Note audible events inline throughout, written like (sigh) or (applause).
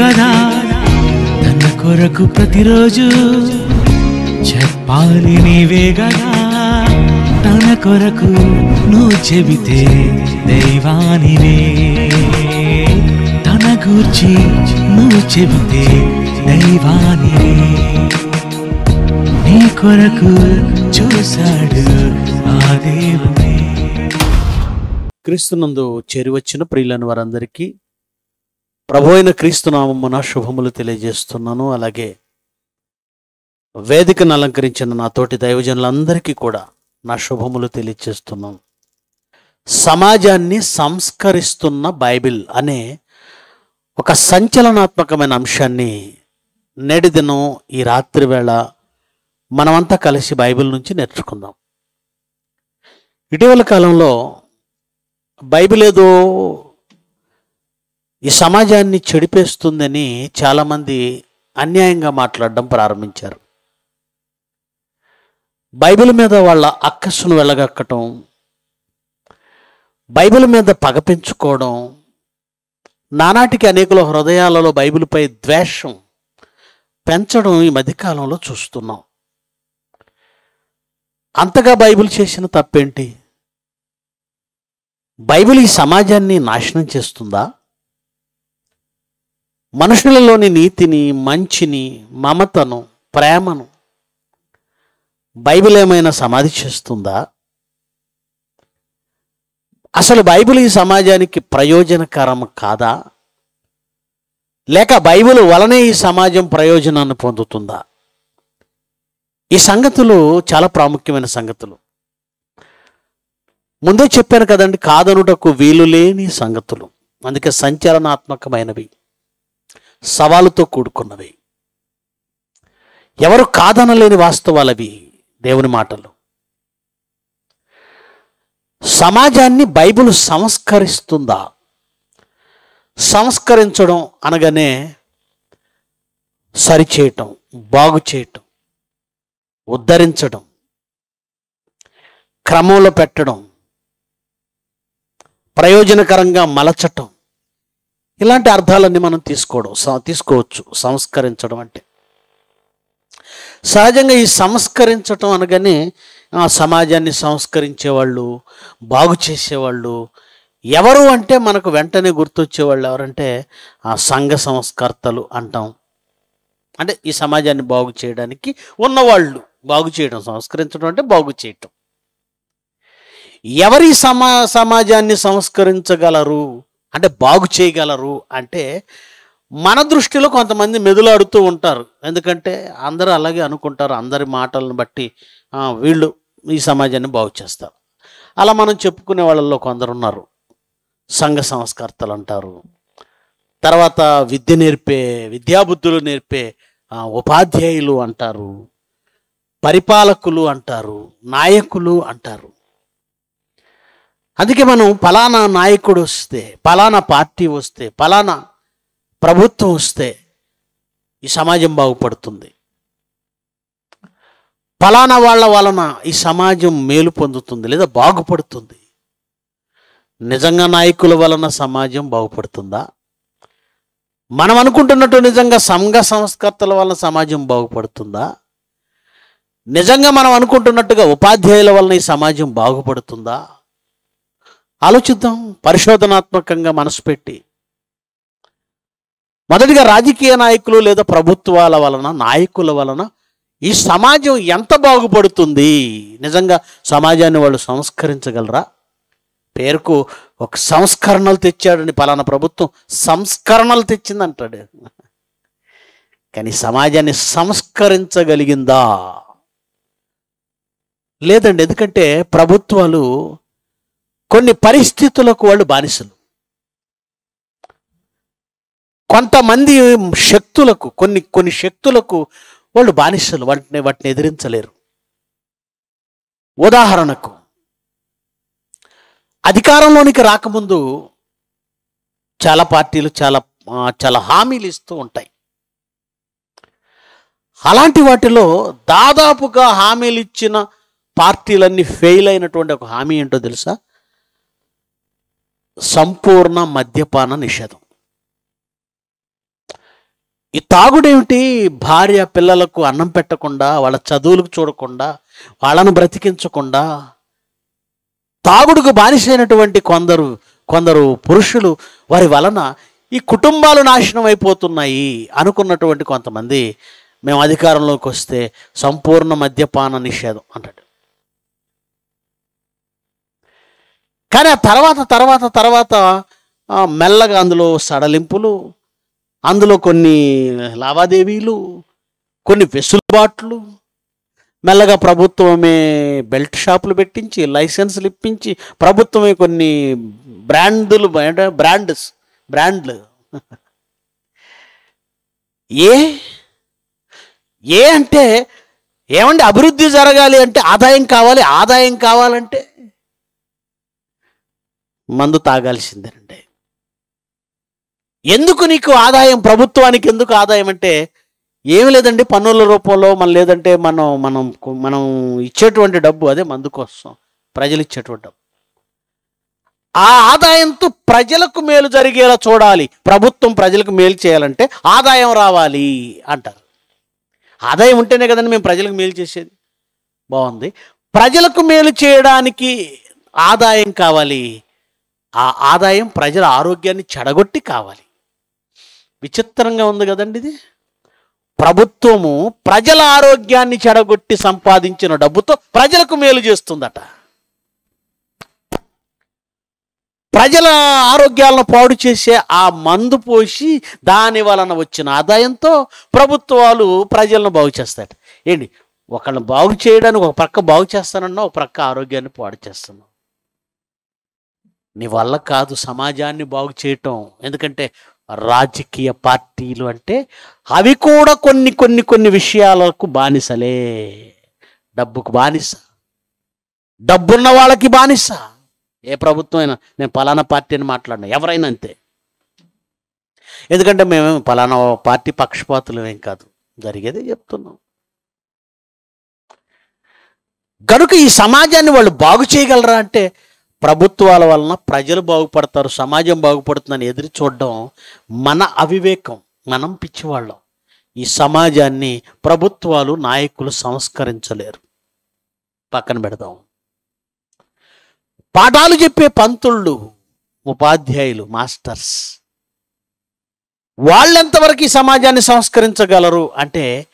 గదా తన కొరకు ప్రతిరోజు చెప్పాలి నీవే గదా తన కొరకు నువ్వు చెబితే దైవానివే. తన గూర్చి నువ్వు చెబితే దైవానివే. నీ కొరకు చూశాడు ఆ దేవుడే. క్రీస్తునందు చేరువచ్చిన ప్రియులను వారందరికీ ప్రభు అయిన క్రీస్తునామమున శుభములు తెలియజేస్తున్నాను. అలాగే వేదికను అలంకరించిన నా తోటి దైవజనులందరికీ కూడా నా శుభములు తెలియజేస్తున్నాను. సమాజాన్ని సంస్కరిస్తున్న బైబిల్ అనే ఒక సంచలనాత్మకమైన అంశాన్ని నేటి దినం ఈ రాత్రి వేళ మనమంతా కలిసి బైబిల్ నుంచి నేర్చుకుందాం. ఇటీవల కాలంలో బైబిల్ ఏదో ఈ సమాజాన్ని చెడిపేస్తుందని చాలామంది అన్యాయంగా మాట్లాడడం ప్రారంభించారు. బైబిల్ మీద వాళ్ళ అక్కస్సును వెళ్ళగక్కటం బైబిల్ మీద పగ పెంచుకోవడం నానాటికి అనేకుల హృదయాలలో బైబిల్పై ద్వేషం పెంచడం ఈ మధ్యకాలంలో చూస్తున్నాం. అంతగా బైబిల్ చేసిన తప్పేంటి? బైబిల్ ఈ సమాజాన్ని నాశనం చేస్తుందా? మనుషులలోని నీతిని మంచిని మమతను ప్రేమను బైబిల్ ఏమైనా సమాధి చేస్తుందా? అసలు బైబిల్ ఈ సమాజానికి ప్రయోజనకరం కాదా? లేక బైబిల్ వలనే ఈ సమాజం ప్రయోజనాన్ని పొందుతుందా? ఈ సంగతులు చాలా ప్రాముఖ్యమైన సంగతులు. ముందే చెప్పాను కదండి కాదనుటకు వీలు లేని సంగతులు. అందుకే సంచలనాత్మకమైనవి. సవాలుతో కూడుకున్నవి. ఎవరు కాదనలేని వాస్తవాలవి దేవుని మాటలు. సమాజాన్ని బైబిల్ సంస్కరిస్తుందా? సంస్కరించడం అనగానే సరిచేయటం బాగు చేయటం ఉద్ధరించడం క్రమంలో పెట్టడం ప్రయోజనకరంగా మలచటం ఇలాంటి అర్థాలన్నీ మనం తీసుకోవడం స- తీసుకోవచ్చు సంస్కరించడం అంటే. సహజంగా ఈ సంస్కరించటం అనగానే ఆ, సమాజాన్ని సంస్కరించేవాళ్ళు బాగు చేసేవాళ్ళు ఎవరు అంటే మనకు వెంటనే గుర్తొచ్చేవాళ్ళు ఎవరంటే ఆ సంఘ సంస్కర్తలు అంటాం. అంటే ఈ సమాజాన్ని బాగు చేయడానికి ఉన్నవాళ్ళు బాగు చేయడం సంస్కరించడం అంటే బాగు చేయటం. ఎవరి సమా సమాజాన్ని సంస్కరించగలరు? అంటే బాగు చేయగలరు అంటే మన దృష్టిలో కొంతమంది మెదులాడుతూ ఉంటారు. ఎందుకంటే అందరూ అలాగే అనుకుంటారు అందరి మాటలను బట్టి వీళ్ళు ఈ సమాజాన్ని బాగు చేస్తారు. అలా మనం చెప్పుకునే వాళ్ళల్లో కొందరు ఉన్నారు. సంఘ సంస్కర్తలు అంటారు. తర్వాత విద్య నేర్పే విద్యాబుద్ధులు నేర్పే ఉపాధ్యాయులు అంటారు. పరిపాలకులు అంటారు. నాయకులు అంటారు. అందుకే మనం ఫలానా నాయకుడు వస్తే ఫలానా పార్టీ వస్తే ఫలానా ప్రభుత్వం వస్తే ఈ సమాజం బాగుపడుతుంది. ఫలానా వాళ్ళ వలన ఈ సమాజం మేలు పొందుతుంది లేదా బాగుపడుతుంది. నిజంగా నాయకుల వలన సమాజం బాగుపడుతుందా? మనం అనుకుంటున్నట్టు నిజంగా సంఘ సంస్కర్తల వలన సమాజం బాగుపడుతుందా? నిజంగా మనం అనుకుంటున్నట్టుగా ఉపాధ్యాయుల వలన ఈ సమాజం బాగుపడుతుందా? ఆలోచిద్దాం పరిశోధనాత్మకంగా మనసు పెట్టి. మొదటిగా రాజకీయ నాయకులు లేదా ప్రభుత్వాల వలన నాయకుల వలన ఈ సమాజం ఎంత బాగుపడుతుంది? నిజంగా సమాజాన్ని వాళ్ళు సంస్కరించగలరా? పేరుకు ఒక సంస్కరణలు తెచ్చాడని పలానా ప్రభుత్వం సంస్కరణలు తెచ్చిందంటాడు. కానీ సమాజాన్ని సంస్కరించగలిగిందా? లేదండి ఎందుకంటే ప్రభుత్వాలు కొన్ని పరిస్థితులకు వాళ్ళు బానిసలు. కొంతమంది శక్తులకు కొన్ని కొన్ని శక్తులకు వాళ్ళు బానిసలు వాటిని వాటిని ఎదిరించలేరు. ఉదాహరణకు అధికారంలోనికి రాకముందు చాలా పార్టీలు చాలా చాలా హామీలు ఇస్తూ ఉంటాయి. అలాంటి వాటిలో దాదాపుగా హామీలు ఇచ్చిన పార్టీలన్నీ ఫెయిల్ అయినటువంటి ఒక హామీ ఏంటో తెలుసా? సంపూర్ణ మద్యపాన నిషేధం. ఈ తాగుడేమిటి? భార్య పిల్లలకు అన్నం పెట్టకుండా వాళ్ళ చదువులకు చూడకుండా వాళ్ళను బ్రతికించకుండా? తాగుడుకు బానిసైనటువంటి కొందరు కొందరు పురుషులు వారి వలన ఈ కుటుంబాలు నాశనం అయిపోతున్నాయి అనుకున్నటువంటి కొంతమంది మేము అధికారంలోకి వస్తే సంపూర్ణ మద్యపాన నిషేధం అంటాడు. కానీ ఆ తర్వాత తర్వాత తర్వాత మెల్లగా అందులో సడలింపులు అందులో కొన్ని లావాదేవీలు కొన్ని వెసులుబాట్లు మెల్లగా ప్రభుత్వమే బెల్ట్ షాపులు పెట్టించి లైసెన్సులు ఇప్పించి ప్రభుత్వమే కొన్ని బ్రాండ్లు బ్రాండ్స్ బ్రాండ్లు. ఏ? ఏ అంటే ఏమండి అభివృద్ధి జరగాలి అంటే ఆదాయం కావాలి ఆదాయం కావాలంటే? మందు తాగాల్సిందేనండి ఎందుకు నీకు ఆదాయం? ప్రభుత్వానికి ఎందుకు ఆదాయం అంటే ఏమి లేదండి పన్నుల రూపంలో మన లేదంటే మనం మనం మనం ఇచ్చేటువంటి డబ్బు అదే మందు కోసం ప్రజలు ఇచ్చేటువంటి డబ్బు. ఆ ఆదాయంతో ప్రజలకు మేలు జరిగేలా చూడాలి. ప్రభుత్వం ప్రజలకు మేలు చేయాలంటే ఆదాయం రావాలి అంటారు. ఆదాయం ఉంటేనే కదండి మేము ప్రజలకు మేలు చేసేది. బాగుంది. ప్రజలకు మేలు చేయడానికి ఆదాయం కావాలి. ఆ ఆదాయం ప్రజల ఆరోగ్యాన్ని చెడగొట్టి కావాలి. విచిత్రంగా ఉంది కదండి ఇది. ప్రభుత్వము ప్రజల ఆరోగ్యాన్ని చెడగొట్టి సంపాదించిన డబ్బుతో ప్రజలకు మేలు చేస్తుందట. ప్రజల ఆరోగ్యాలను పాడు చేసే ఆ మందు పోసి దాని వలన వచ్చిన ఆదాయంతో ప్రభుత్వాలు ప్రజలను బాగు చేస్తాయట. ఏంటి? ఒకళ్ళని బాగు చేయడానికి ఒక ప్రక్క బాగు చేస్తానన్నా ఒక ప్రక్క ఆరోగ్యాన్ని పాడు చేస్తున్నావు నీ వల్ల కాదు సమాజాన్ని బాగు చేయటం. ఎందుకంటే రాజకీయ పార్టీలు అంటే అవి కూడా కొన్ని కొన్ని కొన్ని విషయాలకు బానిసలే. డబ్బుకు బానిస. డబ్బున్న వాళ్ళకి బానిస. ఏ ప్రభుత్వం అయినా నేను పలానా పార్టీ అని మాట్లాడినా ఎవరైనా అంతే. ఎందుకంటే మేము పలానా పార్టీ పక్షపాతులు ఏం కాదు. జరిగేదే చెప్తున్నాం. కనుక ఈ సమాజాన్ని వాళ్ళు బాగు చేయగలరా అంటే ప్రభుత్వాల వలన ప్రజలు బాగుపడతారు సమాజం బాగుపడుతుందని ఎదురు చూడడం మన అవివేకం మనం పిచ్చివాళ్ళం. ఈ సమాజాన్ని ప్రభుత్వాలు నాయకులు సంస్కరించలేరు. పక్కన పెడదాం. పాఠాలు చెప్పే పంతుళ్ళు ఉపాధ్యాయులు మాస్టర్స్. వాళ్ళెంతవరకు ఈ సమాజాన్ని సంస్కరించగలరు అంటే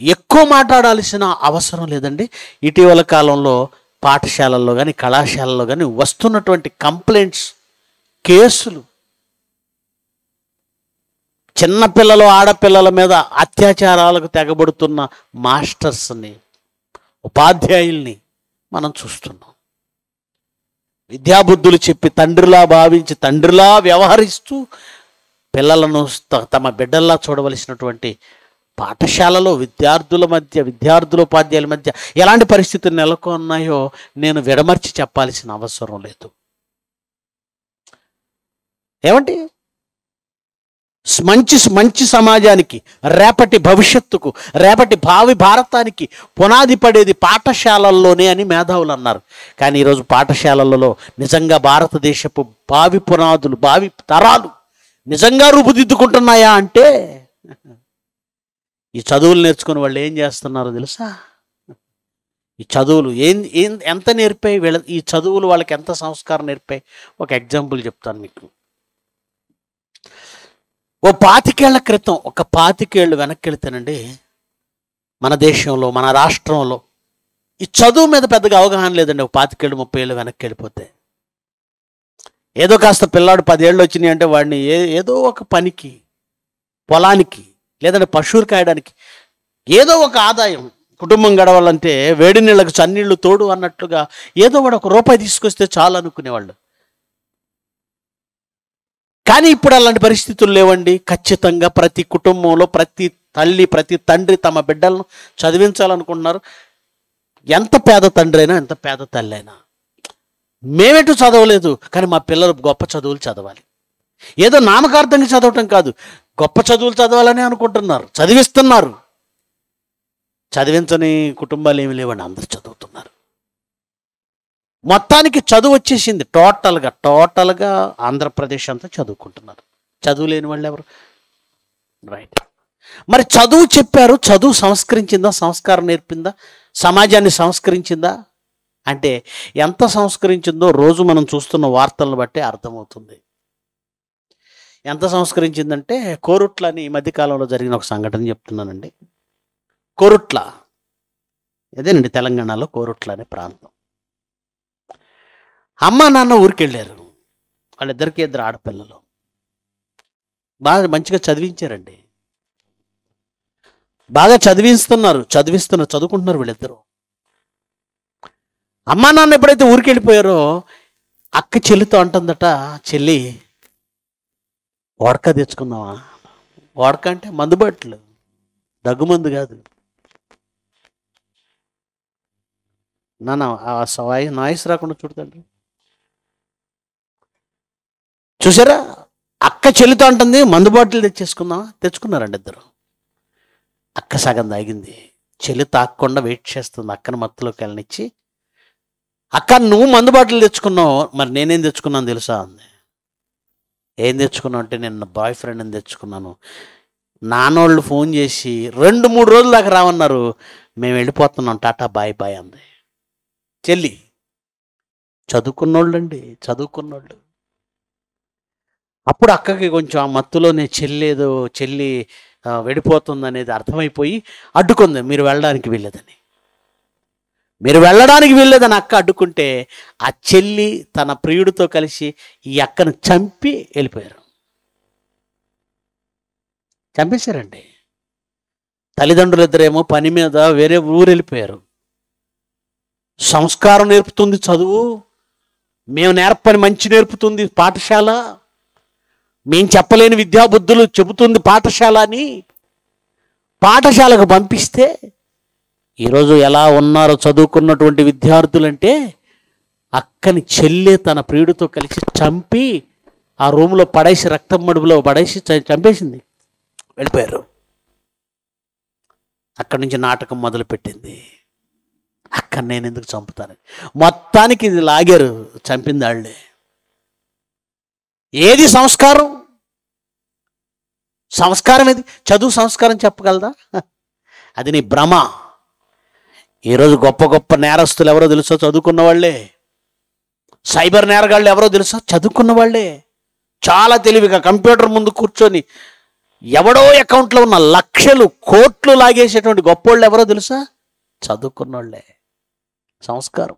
ఎక్కువ మాట్లాడాల్సిన అవసరం లేదండి. ఇటీవల కాలంలో పాఠశాలల్లో కానీ కళాశాలల్లో కానీ వస్తున్నటువంటి కంప్లైంట్స్ కేసులు. చిన్నపిల్లలు ఆడపిల్లల మీద అత్యాచారాలకు తెగబడుతున్న మాస్టర్స్ని ఉపాధ్యాయుల్ని మనం చూస్తున్నాం. విద్యాబుద్ధులు చెప్పి తండ్రిలా భావించి తండ్రిలా వ్యవహరిస్తూ పిల్లలను త- తమ బిడ్డల్లా చూడవలసినటువంటి పాఠశాలలో విద్యార్థుల మధ్య విద్యార్థుల ఉపాధ్యాయుల మధ్య ఎలాంటి పరిస్థితులు నెలకొన్నాయో నేను విడమర్చి చెప్పాల్సిన అవసరం లేదు. ఏమంటే మంచి మంచి సమాజానికి రేపటి భవిష్యత్తుకు రేపటి భావి భారతానికి పునాది పడేది పాఠశాలల్లోనే అని మేధావులు అన్నారు. కానీ ఈరోజు పాఠశాలలలో నిజంగా భారతదేశపు భావి పునాదులు భావి తరాలు నిజంగా రూపుదిద్దుకుంటున్నాయా అంటే ఈ చదువులు నేర్చుకుని వాళ్ళు ఏం చేస్తున్నారో తెలుసా? ఈ చదువులు ఏం ఏం ఎంత నేర్పాయి? వీళ్ళ ఈ చదువులు వాళ్ళకి ఎంత సంస్కారం నేర్పాయి? ఒక ఎగ్జాంపుల్ చెప్తాను మీకు. ఓ పాతికేళ్ళ క్రితం ఒక పాతికేళ్ళు వెనక్కి వెళ్తేనండి మన దేశంలో మన రాష్ట్రంలో ఈ చదువు మీద పెద్దగా అవగాహన లేదండి. ఒక పాతికేళ్ళు ముప్పై ఏళ్ళు వెనక్కి వెళ్ళిపోతే ఏదో కాస్త పిల్లాడు పదేళ్ళు వచ్చినాయి అంటే వాడిని ఏ ఏదో ఒక పనికి పొలానికి లేదంటే పశువులు కాయడానికి. ఏదో ఒక ఆదాయం కుటుంబం గడవాలంటే వేడి నీళ్ళకు చన్నీళ్ళు తోడు అన్నట్లుగా ఏదో వాడు ఒక రూపాయి తీసుకొస్తే చాలు అనుకునేవాళ్ళు. కానీ ఇప్పుడు అలాంటి పరిస్థితులు లేవండి. ఖచ్చితంగా ప్రతి కుటుంబంలో ప్రతి తల్లి ప్రతి తండ్రి తమ బిడ్డలను చదివించాలనుకుంటున్నారు. ఎంత పేద తండ్రి అయినా ఎంత పేద తల్లి అయినా. మేమెటు చదవలేదు కానీ మా పిల్లలు గొప్ప చదువులు చదవాలి. ఏదో నామకార్థంగా చదవటం కాదు. గొప్ప చదువులు చదవాలని అనుకుంటున్నారు. చదివిస్తున్నారు. చదివించని కుటుంబాలు ఏమి లేవండి. అందరు చదువుతున్నారు. మొత్తానికి చదువు వచ్చేసింది. టోటల్గా టోటల్గా ఆంధ్రప్రదేశ్ అంతా చదువుకుంటున్నారు. చదువు లేని వాళ్ళు ఎవరు? రైట్. మరి చదువు చెప్పారు. చదువు సంస్కరించిందా? సంస్కారం నేర్పిందా? సమాజాన్ని సంస్కరించిందా? అంటే ఎంత సంస్కరించిందో రోజు మనం చూస్తున్న వార్తలను బట్టి అర్థమవుతుంది. ఎంత సంస్కరించిందంటే కోరుట్ల అని ఈ మధ్యకాలంలో జరిగిన ఒక సంఘటన చెప్తున్నానండి. కోరుట్ల. అదేనండి తెలంగాణలో కోరుట్ల అనే ప్రాంతం. అమ్మ నాన్న ఊరికెళ్ళారు. వాళ్ళిద్దరికి ఇద్దరు ఆడపిల్లలు. బాగా మంచిగా చదివించారండి. బాగా చదివిస్తున్నారు. చదివిస్తున్నారు. చదువుకుంటున్నారు వీళ్ళిద్దరూ. అమ్మా నాన్న ఎప్పుడైతే ఊరికెళ్ళిపోయారో అక్క చెల్లితో అంటుందట చెల్లి వడక తెచ్చుకుందామా వడక అంటే మందుబాట్లు దగ్గుమందు కాదు. నాన్న ఆ వాయి నాయిస్ రాకుండా చూడతండి చూసారా? అక్క చెల్లితో అంటుంది మందు బాటిల్ తెచ్చేసుకుందామా? తెచ్చుకున్నారండి ఇద్దరు. అక్క సగం తాగింది. చెల్లి తాగకుండా వెయిట్ చేస్తుంది. అక్కని మత్తులోకి వెళ్ళనిచ్చి అక్క నువ్వు మందు బాటిల్ తెచ్చుకున్నావు. మరి నేనేం తెచ్చుకున్నాను తెలుసా? అంది. ఏం తెచ్చుకున్నావు అంటే నేను బాయ్ ఫ్రెండ్ని తెచ్చుకున్నాను. నాన్నోళ్ళు ఫోన్ చేసి రెండు మూడు రోజుల దాకా రావన్నారు మేము వెళ్ళిపోతున్నాం టాటా బాయ్ బాయ్ అంది. చెల్లి చదువుకున్నోళ్ళు అండి చదువుకున్నోళ్ళు. అప్పుడు అక్కకి కొంచెం ఆ మత్తులోనే చెల్లేదో చెల్లి ఆ, వెళ్ళిపోతుంది అనేది అర్థమైపోయి అడ్డుకుంది మీరు వెళ్ళడానికి వెళ్ళేదని మీరు వెళ్ళడానికి వీల్లేదని అక్క అడ్డుకుంటే ఆ చెల్లి తన ప్రియుడితో కలిసి ఈ అక్కను చంపి వెళ్ళిపోయారు. చంపేశారండి. తల్లిదండ్రులు ఇద్దరేమో పని మీద వేరే ఊరు వెళ్ళిపోయారు. సంస్కారం నేర్పుతుంది చదువు మేము నేర్పని మంచి నేర్పుతుంది పాఠశాల మేము చెప్పలేని విద్యాబుద్ధులు చెబుతుంది పాఠశాల అని పాఠశాలకు పంపిస్తే ఈరోజు ఎలా ఉన్నారో చదువుకున్నటువంటి విద్యార్థులంటే అక్కని చెల్లె తన ప్రియుడితో కలిసి చంపి ఆ రూమ్లో పడేసి రక్తం మడుపులో పడేసి చంపేసింది. వెళ్ళిపోయారు. అక్కడి నుంచి నాటకం మొదలుపెట్టింది. అక్కడ నేను ఎందుకు చంపుతాను? మొత్తానికి ఇది లాగారు చంపింది వాళ్ళే ఏది సంస్కారం? సంస్కారం ఏది? చదువు సంస్కారం చెప్పగలదా? అది నీ భ్రమ. ఈరోజు గొప్ప గొప్ప నేరస్తులు ఎవరో తెలుసో చదువుకున్న వాళ్ళే? సైబర్ నేరగాళ్ళు ఎవరో తెలుసా? చదువుకున్న వాళ్ళే. చాలా తెలివిగా కంప్యూటర్ ముందు కూర్చొని ఎవడో అకౌంట్లో ఉన్న లక్షలు కోట్లు లాగేసేటువంటి గొప్పోళ్ళు ఎవరో తెలుసా? చదువుకున్నోళ్ళే. సంస్కారం.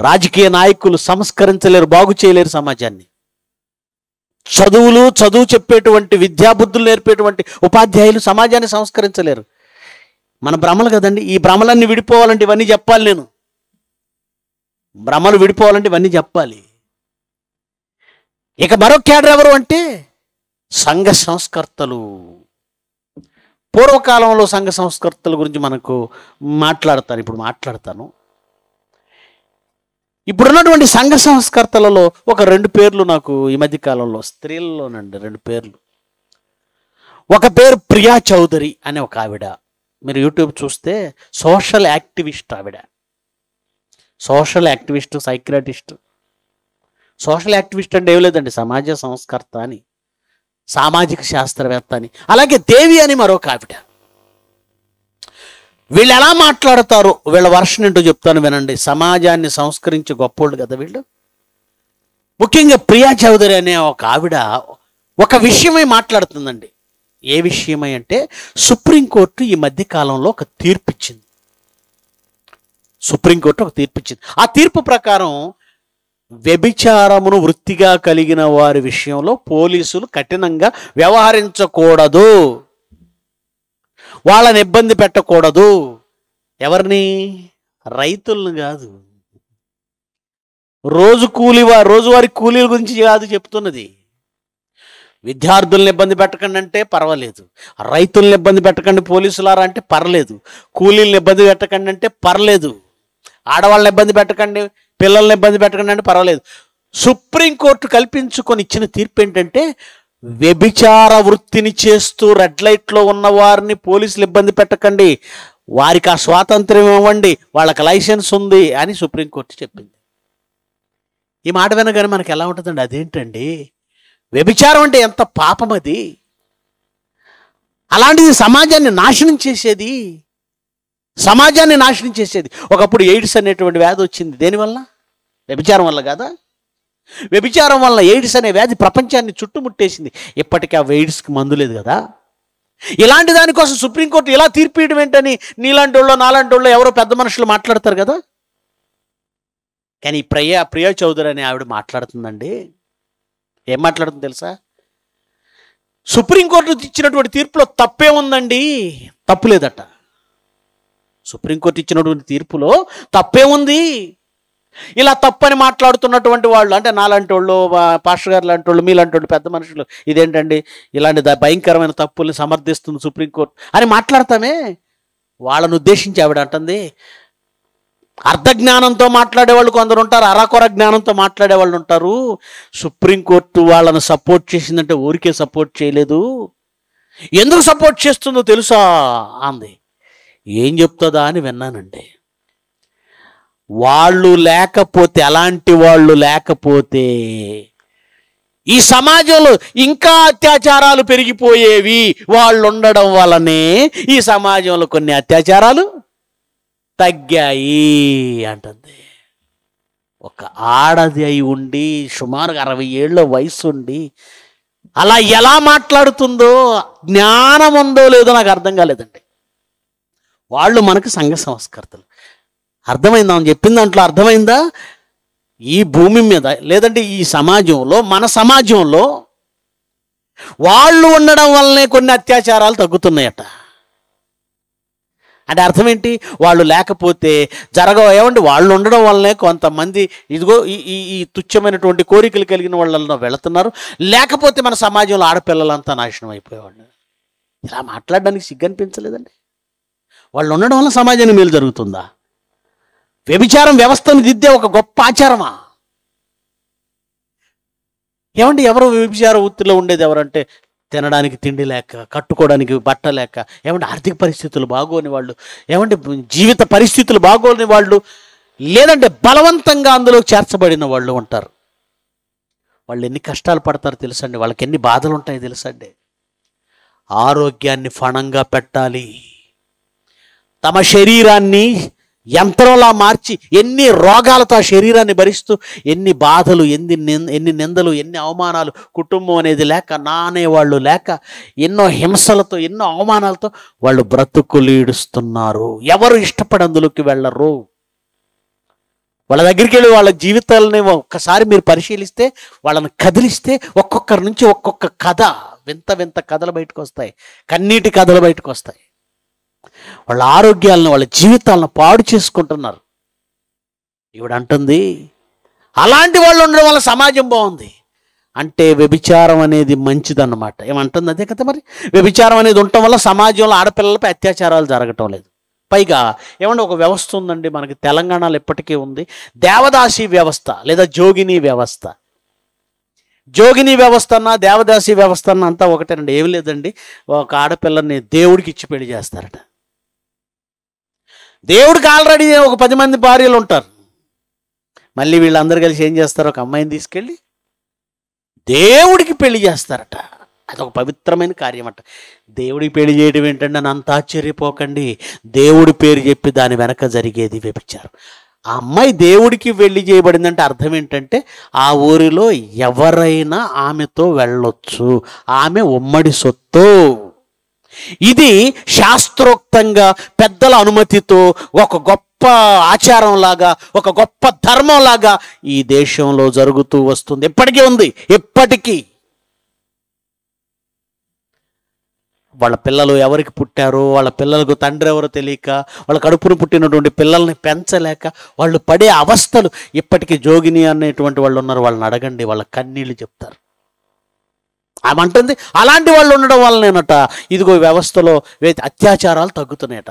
రాజకీయ నాయకులు సంస్కరించలేరు బాగు చేయలేరు సమాజాన్ని. చదువులు చదువు చెప్పేటువంటి విద్యాబుద్ధులు నేర్పేటువంటి ఉపాధ్యాయులు సమాజాన్ని సంస్కరించలేరు. మన భ్రమలు కదండి. ఈ భ్రమలన్నీ విడిపోవాలంటే ఇవన్నీ చెప్పాలి నేను. భ్రమలు విడిపోవాలంటే ఇవన్నీ చెప్పాలి. ఇక మరో క్యాడర్ ఎవరు అంటే సంఘ సంస్కర్తలు. పూర్వకాలంలో సంఘ సంస్కర్తల గురించి మనకు మాట్లాడతాను. ఇప్పుడు మాట్లాడతాను. ఇప్పుడున్నటువంటి సంఘ సంస్కర్తలలో ఒక రెండు పేర్లు నాకు ఈ మధ్య కాలంలో స్త్రీలలోనండి రెండు పేర్లు. ఒక పేరు ప్రియా చౌదరి అనే ఒక ఆవిడ. మీరు యూట్యూబ్ చూస్తే సోషల్ యాక్టివిస్ట్ ఆవిడ. Social activist psychiatrist. Social activist అంటే ఏం లేదండి సమాజ సంస్కర్త అని సామాజిక శాస్త్రవేత్త అని. అలాగే దేవి అని మరొక ఆవిడ. వీళ్ళు ఎలా మాట్లాడతారు? వీళ్ళ వర్షన్ ఏంటో చెప్తాను వినండి. సమాజాన్ని సంస్కరించే గొప్పోళ్ళు కదా వీళ్ళు? ముఖ్యంగా ప్రియా చౌదరి అనే ఒక ఆవిడ ఒక విషయమై మాట్లాడుతుందండి. ఏ విషయమై అంటే సుప్రీంకోర్టు ఈ మధ్య కాలంలో ఒక తీర్పు ఇచ్చింది సుప్రీంకోర్టు ఒక తీర్పు ఇచ్చింది ఆ తీర్పు ప్రకారం వ్యభిచారమును వృత్తిగా కలిగిన వారి విషయంలో పోలీసులు కఠినంగా వ్యవహరించకూడదు. వాళ్ళని ఇబ్బంది పెట్టకూడదు. ఎవరిని? రైతులను కాదు. రోజు కూలి వా- రోజువారి కూలీల గురించి కాదు చెప్తున్నది. విద్యార్థుల్ని ఇబ్బంది పెట్టకండి అంటే పర్వాలేదు. రైతుల్ని ఇబ్బంది పెట్టకండి పోలీసులారా అంటే పర్లేదు. కూలీలను ఇబ్బంది పెట్టకండి అంటే పర్లేదు. ఆడవాళ్ళని ఇబ్బంది పెట్టకండి పిల్లల్ని ఇబ్బంది పెట్టకండి అంటే పర్వాలేదు. సుప్రీంకోర్టు కల్పించుకొని ఇచ్చిన తీర్పు ఏంటంటే వ్యభిచార వృత్తిని చేస్తూ రెడ్ లైట్లో ఉన్న వారిని పోలీసులు ఇబ్బంది పెట్టకండి. వారికి ఆ స్వాతంత్రం ఇవ్వండి వాళ్ళకి లైసెన్స్ ఉంది అని సుప్రీంకోర్టు చెప్పింది. ఈ మాట వినగానే మనకి ఎలా ఉంటుందండి? అదేంటండి? వ్యభిచారం అంటే ఎంత పాపం అది? అలాంటిది సమాజాన్ని నాశనం చేసేది? సమాజాన్ని నాశనం చేసేది? ఒకప్పుడు ఎయిడ్స్ అనేటువంటి వ్యాధి వచ్చింది. దేనివల్ల వ్యభిచారం వల్ల కదా? వ్యభిచారం వల్ల ఎయిడ్స్ అనే వ్యాధి ప్రపంచాన్ని చుట్టుముట్టేసింది. ఇప్పటికీ ఆ ఎయిడ్స్కి మందు లేదు కదా? ఇలాంటి దానికోసం సుప్రీంకోర్టు ఇలా తీర్పియడం ఏంటని నీలాంటి వాళ్ళు నాలాంటి వాళ్ళు ఎవరో పెద్ద మనుషులు మాట్లాడతారు కదా? కానీ ఈ ప్రియా ప్రియ చౌదరి అనే ఆవిడ మాట్లాడుతుందండి. ఏం మాట్లాడుతుంది తెలుసా? సుప్రీంకోర్టు ఇచ్చినటువంటి తీర్పులో తప్పే ఉందండి. తప్పు లేదట. సుప్రీంకోర్టు ఇచ్చినటువంటి తీర్పులో తప్పే ఉంది. ఇలా తప్పని మాట్లాడుతున్నటువంటి వాళ్ళు అంటే నాలాంటి వాళ్ళు పాస్టర్ గారు లాంటి వాళ్ళు మీలాంటి వాళ్ళు పెద్ద మనుషులు ఇదేంటండి? ఇలాంటి భయంకరమైన తప్పుల్ని సమర్థిస్తుంది సుప్రీంకోర్టు అని మాట్లాడతామే. వాళ్ళను ఉద్దేశించి ఆవిడ అంటుంది అర్థజ్ఞానంతో మాట్లాడేవాళ్ళు మాట్లాడే వాళ్ళు కొందరు ఉంటారు అరాకొర జ్ఞానంతో మాట్లాడే వాళ్ళు ఉంటారు సుప్రీంకోర్టు వాళ్ళను సపోర్ట్ చేసిందంటే ఊరికే సపోర్ట్ చేయలేదు. ఎందుకు సపోర్ట్ చేస్తుందో తెలుసా అంది. ఏం చెప్తుందా అని విన్నానండి. వాళ్ళు లేకపోతే అలాంటి వాళ్ళు లేకపోతే ఈ సమాజంలో ఇంకా అత్యాచారాలు పెరిగిపోయేవి. వాళ్ళు ఉండడం వలనే ఈ సమాజంలో కొన్ని అత్యాచారాలు తగ్గాయి అంటుంది. ఒక ఆడది అయి ఉండి సుమారుగా అరవై ఏళ్ళ వయసు ఉండి అలా ఎలా మాట్లాడుతుందో జ్ఞానం ఉందో లేదో నాకు అర్థం కాలేదండి. వాళ్ళు మనకు సంఘ సంస్కర్తలు. అర్థమైందా? అని చెప్పిన దాంట్లో అర్థమైందా? ఈ భూమి మీద లేదంటే ఈ సమాజంలో మన సమాజంలో వాళ్ళు ఉండడం వల్లనే కొన్ని అత్యాచారాలు తగ్గుతున్నాయట. అంటే అర్థం ఏంటి వాళ్ళు లేకపోతే జరగవు ఏమండి? వాళ్ళు ఉండడం వల్లనే కొంతమంది ఇదిగో ఈ ఈ ఈ తుచ్చమైనటువంటి కోరికలు కలిగిన వాళ్ళలో వెళుతున్నారు. లేకపోతే మన సమాజంలో ఆడపిల్లలంతా నాశనం అయిపోయేవాళ్ళు. ఇలా మాట్లాడడానికి సిగ్గనిపించలేదండి. వాళ్ళు ఉండడం వల్ల సమాజానికి మేలు జరుగుతుందా? వ్యభిచారం వ్యవస్థను దిద్దే ఒక గొప్ప ఆచారమా? ఏమండి? ఎవరు వ్యభిచార వృత్తిలో ఉండేది ఎవరంటే తినడానికి తిండి లేక కట్టుకోవడానికి బట్ట లేక ఏమంటే ఆర్థిక పరిస్థితులు బాగోని వాళ్ళు ఏమంటే జీవిత పరిస్థితులు బాగోని వాళ్ళు లేదంటే బలవంతంగా అందులో చేర్చబడిన వాళ్ళు ఉంటారు. వాళ్ళు ఎన్ని కష్టాలు పడతారో తెలుసండి వాళ్ళకి ఎన్ని బాధలు ఉంటాయో తెలుసండి. ఆరోగ్యాన్ని ఫణంగా పెట్టాలి. తమ శరీరాన్ని యంత్రంలా మార్చి ఎన్ని రోగాలతో ఆ శరీరాన్ని భరిస్తూ ఎన్ని బాధలు ఎన్ని ఎన్ని నిందలు ఎన్ని అవమానాలు కుటుంబం అనేది లేక నా అనేవాళ్ళు లేక ఎన్నో హింసలతో ఎన్నో అవమానాలతో వాళ్ళు బ్రతుకులు ఈడుస్తున్నారు. ఎవరు ఇష్టపడి అందులోకి వెళ్ళరు. వాళ్ళ దగ్గరికి వెళ్ళి వాళ్ళ జీవితాలని ఒక్కసారి మీరు పరిశీలిస్తే వాళ్ళని కదిలిస్తే ఒక్కొక్కరి నుంచి ఒక్కొక్క కథ వింత వింత కథలు బయటకు వస్తాయి. కన్నీటి కథలు బయటకు వస్తాయి. వాళ్ళ ఆరోగ్యాలను వాళ్ళ జీవితాలను పాడు చేసుకుంటున్నారు. ఈవిడ అంటుంది అలాంటి వాళ్ళు ఉండడం వల్ల సమాజం బాగుంది. అంటే వ్యభిచారం అనేది మంచిదన్నమాట. ఏమంటుంది అదే కదా మరి? వ్యభిచారం అనేది ఉండటం వల్ల సమాజంలో ఆడపిల్లలపై అత్యాచారాలు జరగటం లేదు. పైగా ఏమంటే ఒక వ్యవస్థ ఉందండి మనకి తెలంగాణలో ఇప్పటికీ ఉంది. దేవదాసి వ్యవస్థ లేదా జోగిని వ్యవస్థ. జోగిని వ్యవస్థ అన్న దేవదాసి వ్యవస్థ అన్న అంతా ఒకటేనండి. ఏమి లేదండి. ఒక ఆడపిల్లని దేవుడికి ఇచ్చి పెళ్ళి చేస్తారట. దేవుడికి ఆల్రెడీ ఒక పది మంది భార్యలు ఉంటారు. మళ్ళీ వీళ్ళందరూ కలిసి ఏం చేస్తారు? ఒక అమ్మాయిని తీసుకెళ్ళి దేవుడికి పెళ్ళి చేస్తారట. అదొక పవిత్రమైన కార్యం అట దేవుడికి పెళ్ళి చేయడం ఏంటంటే అని అంత ఆశ్చర్యపోకండి. దేవుడి పేరు చెప్పి దాని వెనక జరిగేది వేపించారు ఆ అమ్మాయి దేవుడికి పెళ్ళి చేయబడిందంటే అర్థం ఏంటంటే ఆ ఊరిలో ఎవరైనా ఆమెతో వెళ్ళొచ్చు. ఆమె ఉమ్మడి సొత్తు. ఇది శాస్త్రోక్తంగా పెద్దల అనుమతితో ఒక గొప్ప ఆచారం లాగా ఒక గొప్ప ధర్మంలాగా ఈ దేశంలో జరుగుతూ వస్తుంది. ఎప్పటికీ ఉంది. ఎప్పటికీ. వాళ్ళ పిల్లలు ఎవరికి పుట్టారో వాళ్ళ పిల్లలకు తండ్రి ఎవరో తెలియక వాళ్ళ కడుపును పుట్టినటువంటి పిల్లల్ని పెంచలేక వాళ్ళు పడే అవస్థలు ఇప్పటికీ జోగిని అనేటువంటి వాళ్ళు ఉన్నారు. వాళ్ళని అడగండి. వాళ్ళ కన్నీళ్ళు చెప్తారు. ఆమె అంటుంది అలాంటి వాళ్ళు ఉండడం వల్లనేనట. ఇదిగో వ్యవస్థలో వే- అత్యాచారాలు తగ్గుతున్నాయట.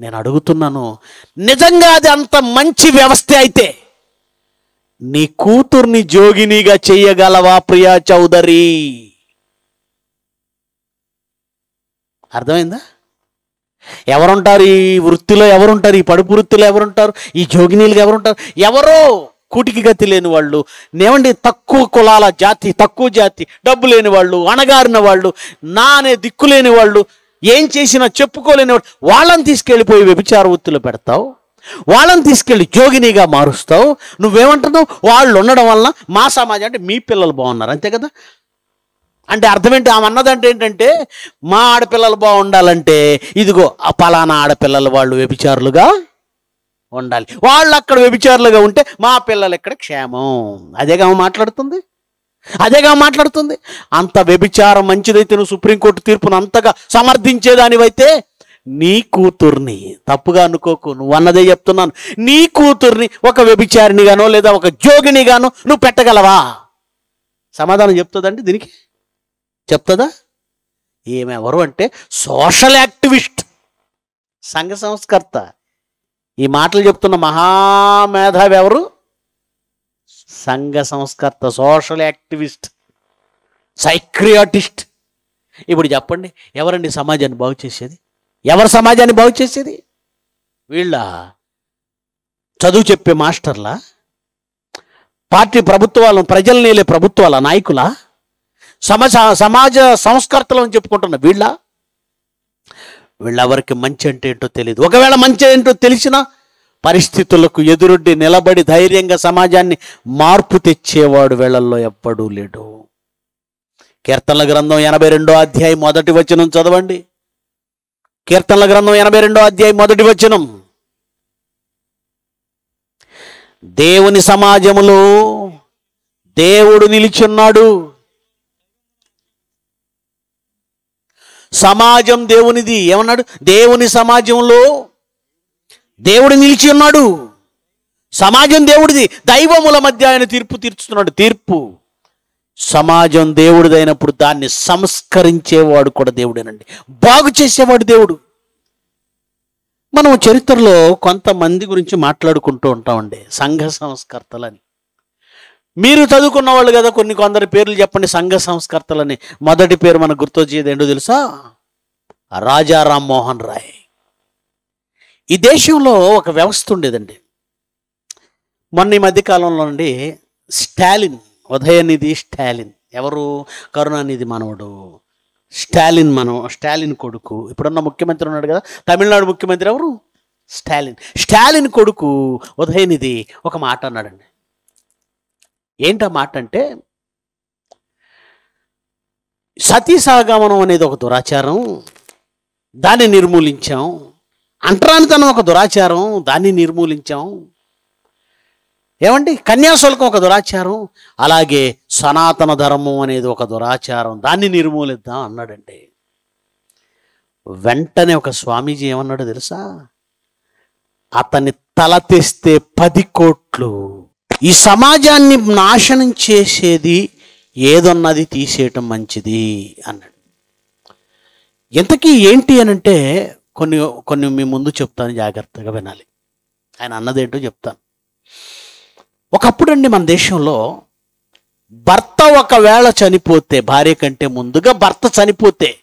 నేను అడుగుతున్నాను నిజంగా అది అంత మంచి వ్యవస్థ అయితే నీ కూతుర్ని జోగినిగా చెయ్యగలవా ప్రియా చౌదరి? అర్థమైందా? ఎవరుంటారు ఈ వృత్తిలో? ఎవరుంటారు? ఈ పడుపు వృత్తిలో ఎవరుంటారు? ఈ జోగినీలుగా ఎవరుంటారు? ఎవరో కూటికి గతి లేని వాళ్ళు నేమండి తక్కువ కులాల జాతి తక్కువ జాతి డబ్బు లేని వాళ్ళు అణగారిన వాళ్ళు నా అనే దిక్కు లేని వాళ్ళు ఏం చేసినా చెప్పుకోలేని వాళ్ళు వాళ్ళని తీసుకెళ్ళిపోయి వ్యభిచార వృత్తిలో పెడతావు? వాళ్ళని తీసుకెళ్ళి జోగినిగా మారుస్తావు? నువ్వేమంటున్నావు? వాళ్ళు ఉండడం వలన మా సమాజం అంటే మీ పిల్లలు బాగున్నారు అంతే కదా? అంటే అర్థం ఏంటి ఆమె అన్నదంటే ఏంటంటే మా ఆడపిల్లలు బాగుండాలంటే ఇదిగో ఆ పలానా ఆడపిల్లలు వాళ్ళు వ్యభిచారులుగా ఉండాలి. వాళ్ళు అక్కడ వ్యభిచారులుగా ఉంటే మా పిల్లలు ఇక్కడ క్షేమం. అదేగా మాట్లాడుతుంది? అదేగా మాట్లాడుతుంది? అంత వ్యభిచారం మంచిదైతే నువ్వు సుప్రీంకోర్టు తీర్పును అంతగా సమర్థించేదానివైతే నీ కూతుర్ని తప్పుగా అనుకోకు నువ్వు అన్నదే చెప్తున్నాను. నీ కూతుర్ని ఒక వ్యభిచారినిగానో లేదా ఒక జోగినిగానో నువ్వు పెట్టగలవా? సమాధానం చెప్తుందండి దీనికి? చెప్తుందా? ఈమెవరు అంటే సోషల్ యాక్టివిస్ట్ సంఘ సంస్కర్త. ఈ మాటలు చెప్తున్న మహామేధావి ఎవరు? సంఘ సంస్కర్త సోషల్ యాక్టివిస్ట్ సైక్రియాటిస్ట్. ఇప్పుడు చెప్పండి ఎవరండి సమాజాన్ని బాగు చేసేది? ఎవరు సమాజాన్ని బాగు చేసేది? వీళ్ళ చదువు చెప్పే మాస్టర్లా? పార్టీ ప్రభుత్వాలను ప్రజల్ని వెళ్ళే ప్రభుత్వాల నాయకులా? సమాజ సమాజ సంస్కర్తలను చెప్పుకుంటున్న వీళ్ళ? వీళ్ళెవరికి మంచి అంటే ఏంటో తెలియదు ఒకవేళ మంచి ఏంటో తెలిసినా పరిస్థితులకు ఎదురొడ్డి నిలబడి ధైర్యంగా సమాజాన్ని మార్పు తెచ్చేవాడు వీళ్ళల్లో ఎప్పుడూ లేడు. కీర్తనల గ్రంథం ఎనభై రెండో అధ్యాయం మొదటి వచనం చదవండి. కీర్తనల గ్రంథం ఎనభై రెండో అధ్యాయం మొదటి వచనం. దేవుని సమాజములో దేవుడు నిలిచున్నాడు. సమాజం దేవునిది. ఏమన్నాడు? దేవుని సమాజంలో దేవుడు నిలిచి ఉన్నాడు. సమాజం దేవుడిది. దైవముల మధ్య ఆయన తీర్పు తీర్చుతున్నాడు. తీర్పు. సమాజం దేవుడిదైనప్పుడు దాన్ని సంస్కరించేవాడు కూడా దేవుడేనండి. బాగు చేసేవాడు దేవుడు. మనం చరిత్రలో కొంతమంది గురించి మాట్లాడుకుంటూ ఉంటామండి. సంఘ సంస్కర్తలని. మీరు చదువుకున్న వాళ్ళు కదా కొన్ని కొందరి పేర్లు చెప్పండి సంఘ సంస్కర్తలని. మొదటి పేరు మనకు గుర్తొచ్చేది ఏంటో తెలుసా? రాజా రామ్మోహన్ రాయ్. ఈ దేశంలో ఒక వ్యవస్థ ఉండేదండి. మొన్న ఈ మధ్యకాలంలో నుండి స్టాలిన్ ఉదయనిధి స్టాలిన్. ఎవరు? కరుణానిధి మనవడు. స్టాలిన్ మనం స్టాలిన్ కొడుకు. ఇప్పుడున్న ముఖ్యమంత్రి ఉన్నాడు కదా? తమిళనాడు ముఖ్యమంత్రి ఎవరు? స్టాలిన్. స్టాలిన్ కొడుకు ఉదయనిధి ఒక మాట అన్నాడండి. ఏంటా మాట అంటే సతీ సాగమనం అనేది ఒక దురాచారం దాన్ని నిర్మూలించాం. అంటరానితనం ఒక దురాచారం దాన్ని నిర్మూలించాం. ఏమండి? కన్యాశుల్కం ఒక దురాచారం అలాగే సనాతన ధర్మం అనేది ఒక దురాచారం దాన్ని నిర్మూలిద్దాం అన్నాడండి వెంటనే ఒక స్వామీజీ ఏమన్నాడో తెలుసా? అతన్ని తల తెస్తే పది కోట్లు. ఈ సమాజాన్ని నాశనం చేసేది ఏదన్నది తీసేయటం మంచిది అన్నాడు. ఇంతకీ ఏంటి అని అంటే కొన్ని కొన్ని మీ ముందు చెప్తాను జాగ్రత్తగా వినాలి. ఆయన అన్నదేంటో చెప్తాను. ఒకప్పుడు అండి మన దేశంలో భర్త ఒకవేళ చనిపోతే భార్య కంటే ముందుగా భర్త చనిపోతే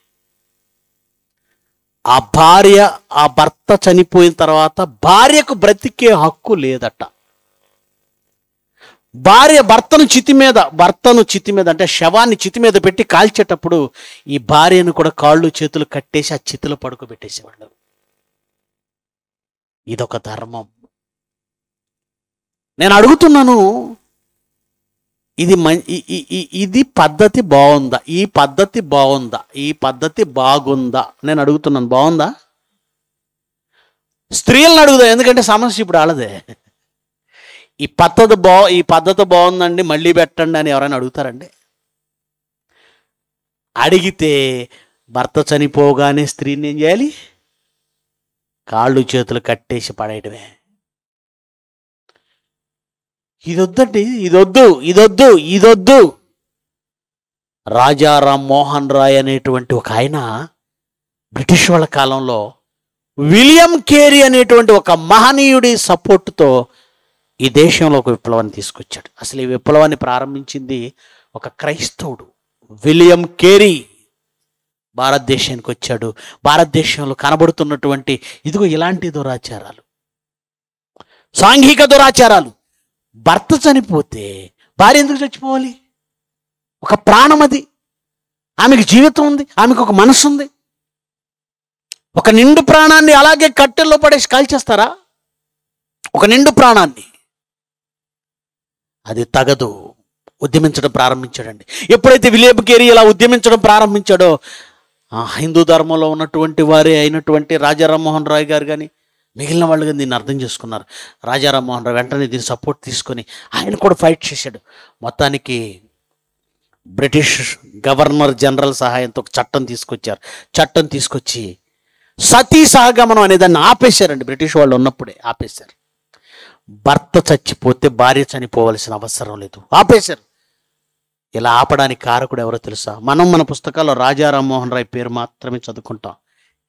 ఆ భార్య ఆ భర్త చనిపోయిన తర్వాత భార్యకు బ్రతికే హక్కు లేదట. భార్య భర్తను చితి మీద భర్తను చితి మీద అంటే శవాన్ని చితి మీద పెట్టి కాల్చేటప్పుడు ఈ భార్యను కూడా కాళ్ళు చేతులు కట్టేసి ఆ చితిలో పడుకోబెట్టేసేవాళ్ళు ఇదొక ధర్మం. నేను అడుగుతున్నాను ఇది మం- ఇది పద్ధతి బాగుందా? ఈ పద్ధతి బాగుందా? ఈ పద్ధతి బాగుందా? నేను అడుగుతున్నాను బాగుందా? స్త్రీలను అడుగుదా? ఎందుకంటే సమస్య ఇప్పుడు ఆడదే ఈ పద్ధతి బా ఈ పద్ధతి బాగుందండి మళ్ళీ పెట్టండి అని ఎవరైనా అడుగుతారండి? అడిగితే భర్త చనిపోగానే స్త్రీని ఏం చేయాలి? కాళ్ళు చేతులు కట్టేసి పడేయటమే. ఇదొద్దండి ఇదొద్దు ఇదొద్దు ఇదొద్దు. రాజారాం మోహన్ రాయ్ అనేటువంటి ఒక ఆయన బ్రిటిష్ వాళ్ళ కాలంలో విలియం కేరీ అనేటువంటి ఒక మహనీయుడి సపోర్టుతో ఈ దేశంలో ఒక విప్లవాన్ని తీసుకొచ్చాడు. అసలు ఈ విప్లవాన్ని ప్రారంభించింది ఒక క్రైస్తవుడు విలియం కేరీ. భారతదేశానికి వచ్చాడు భారతదేశంలో కనబడుతున్నటువంటి ఇదిగో ఇలాంటి దురాచారాలు సాంఘిక దురాచారాలు. భర్త చనిపోతే భార్య ఎందుకు చచ్చిపోవాలి? ఒక ప్రాణం అది. ఆమెకు జీవితం ఉంది ఆమెకు ఒక మనసు ఉంది. ఒక నిండు ప్రాణాన్ని అలాగే కట్టెల్లో పడేసి కాల్చేస్తారా? ఒక నిండు ప్రాణాన్ని. అది తగదు. ఉద్యమించడం ప్రారంభించాడండి. ఎప్పుడైతే విలేబ్ కేరీ ఇలా ఉద్యమించడం ప్రారంభించాడో హిందూ ధర్మంలో ఉన్నటువంటి వారే అయినటువంటి రాజా రామ్మోహన్ రాయ్ గారు కానీ మిగిలిన వాళ్ళు కానీ దీన్ని అర్థం చేసుకున్నారు. రాజా రామ్మోహన్ రాయ్ వెంటనే దీన్ని సపోర్ట్ తీసుకొని ఆయన కూడా ఫైట్ చేశాడు. మొత్తానికి బ్రిటిష్ గవర్నర్ జనరల్ సహాయంతో ఒక చట్టం తీసుకొచ్చారు. చట్టం తీసుకొచ్చి సతీ సహగమనం అనే దాన్ని ఆపేశారండి. బ్రిటిష్ వాళ్ళు ఉన్నప్పుడే ఆపేశారు. భర్త చచ్చిపోతే భార్య చనిపోవలసిన అవసరం లేదు. ఆపేశారు. ఇలా ఆపడానికి కారకుడు ఎవరో తెలుసా? మనం మన పుస్తకాల్లో రాజా రామ్మోహన్ రాయ్ పేరు మాత్రమే చదువుకుంటాం.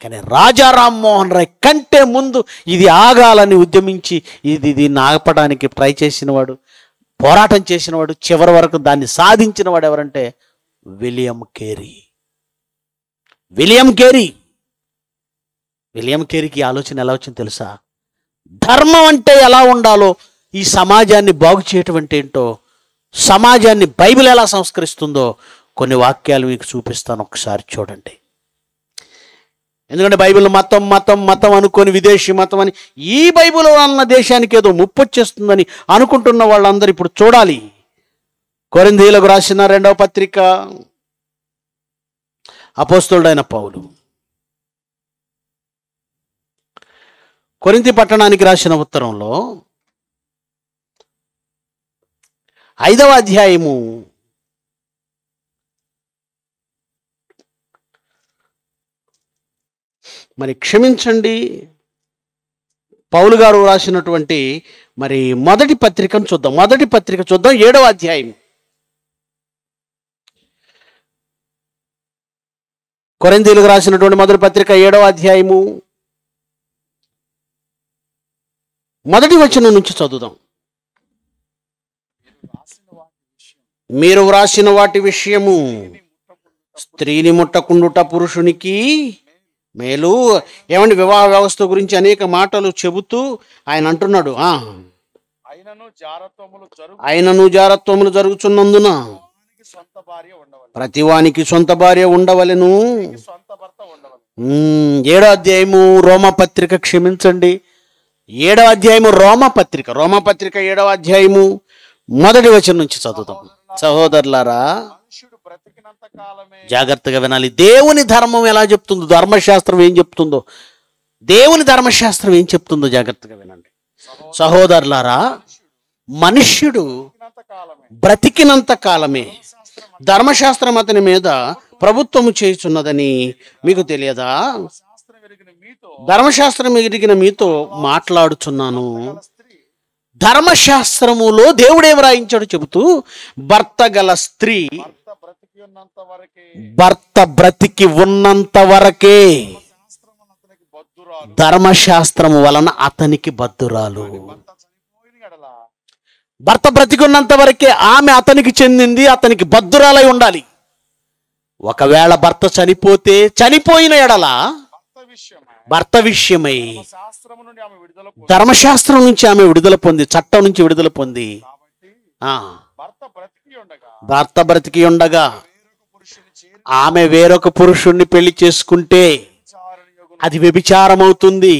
కానీ రాజా రామ్మోహన్ రాయ్ కంటే ముందు ఇది ఆగాలని ఉద్యమించి ఇది దీన్ని ఆపడానికి ట్రై చేసినవాడు పోరాటం చేసినవాడు చివరి వరకు దాన్ని సాధించిన వాడు ఎవరంటే William Carey. William Carey. William కేరీకి ఆలోచన ఎలా వచ్చింది తెలుసా? ధర్మం అంటే ఎలా ఉండాలో ఈ సమాజాన్ని బాగు చేయటం అంటే ఏంటో సమాజాన్ని బైబిల్ ఎలా సంస్కరిస్తుందో కొన్ని వాక్యాలు మీకు చూపిస్తాను ఒకసారి చూడండి. ఎందుకంటే బైబిల్ మతం మతం మతం అనుకొని విదేశీ మతం అని ఈ బైబిల్ అన్న దేశానికి ఏదో ముప్పొచ్చేస్తుందని అనుకుంటున్న వాళ్ళందరూ ఇప్పుడు చూడాలి. కొరిందీలకు రాసిన రెండవ పత్రిక అపోస్తుడైన పౌలు. కొరింతి పట్టణానికి రాసిన ఉత్తరంలో ఐదవ అధ్యాయము మరి క్షమించండి. పౌలు గారు రాసినటువంటి మరి మొదటి పత్రికను చూద్దాం. మొదటి పత్రిక చూద్దాం. ఏడవ అధ్యాయం కొరందీలకు రాసినటువంటి మొదటి పత్రిక ఏడవ అధ్యాయము. మొదటి వచనం నుంచి చదువుదాం. మీరు వ్రాసిన వాటి విషయము స్త్రీని ముట్టకుండుట పురుషునికి మేలు. ఏమండి వివాహ వ్యవస్థ గురించి అనేక మాటలు చెబుతూ ఆయన అంటున్నాడు. ఆయనను జారత్వములు జరుగుతున్నందున ప్రతివానికి సొంత భార్య ఉండవలెను. ఏడో అధ్యాయము రోమపత్రిక క్షమించండి. ఏడవ అధ్యాయము రోమపత్రిక. రోమపత్రిక ఏడవ అధ్యాయము మొదటి వచనం నుంచి చదువుతాం సహోదరులారా జాగ్రత్తగా వినాలి. దేవుని ధర్మం ఎలా చెప్తుందో ధర్మశాస్త్రం ఏం చెప్తుందో దేవుని ధర్మశాస్త్రం ఏం చెప్తుందో జాగ్రత్తగా వినండి. సహోదరులారా మనుష్యుడు బ్రతికినంత కాలమే ధర్మశాస్త్రం అతని మీద ప్రభుత్వము చేస్తున్నదని మీకు తెలియదా? ధర్మశాస్త్రం ఎరిగిన మీతో మాట్లాడుచున్నాను. ధర్మశాస్త్రములో దేవుడేం రాయించాడు చెబుతూ భర్త గల స్త్రీ భర్త బ్రతికి ఉన్నంత వరకే భర్త బ్రతికి ఉన్నంత వరకే శాస్త్రం అతనికి బద్దురాలు ధర్మశాస్త్రము వలన అతనికి బద్దురాలు. భర్త భర్త బ్రతికున్నంత వరకే ఆమె అతనికి చెందింది అతనికి బద్దురాలై ఉండాలి. ఒకవేళ భర్త చనిపోతే చనిపోయిన ఎడల భర్త విషయమై ధర్మశాస్త్రం నుంచి ఆమె విడుదల పొంది చట్టం నుంచి విడుదల పొంది. భర్త బ్రతికి ఉండగా ఆమె వేరొక పురుషుణ్ణి పెళ్ళి చేసుకుంటే అది వ్యభిచారం అవుతుంది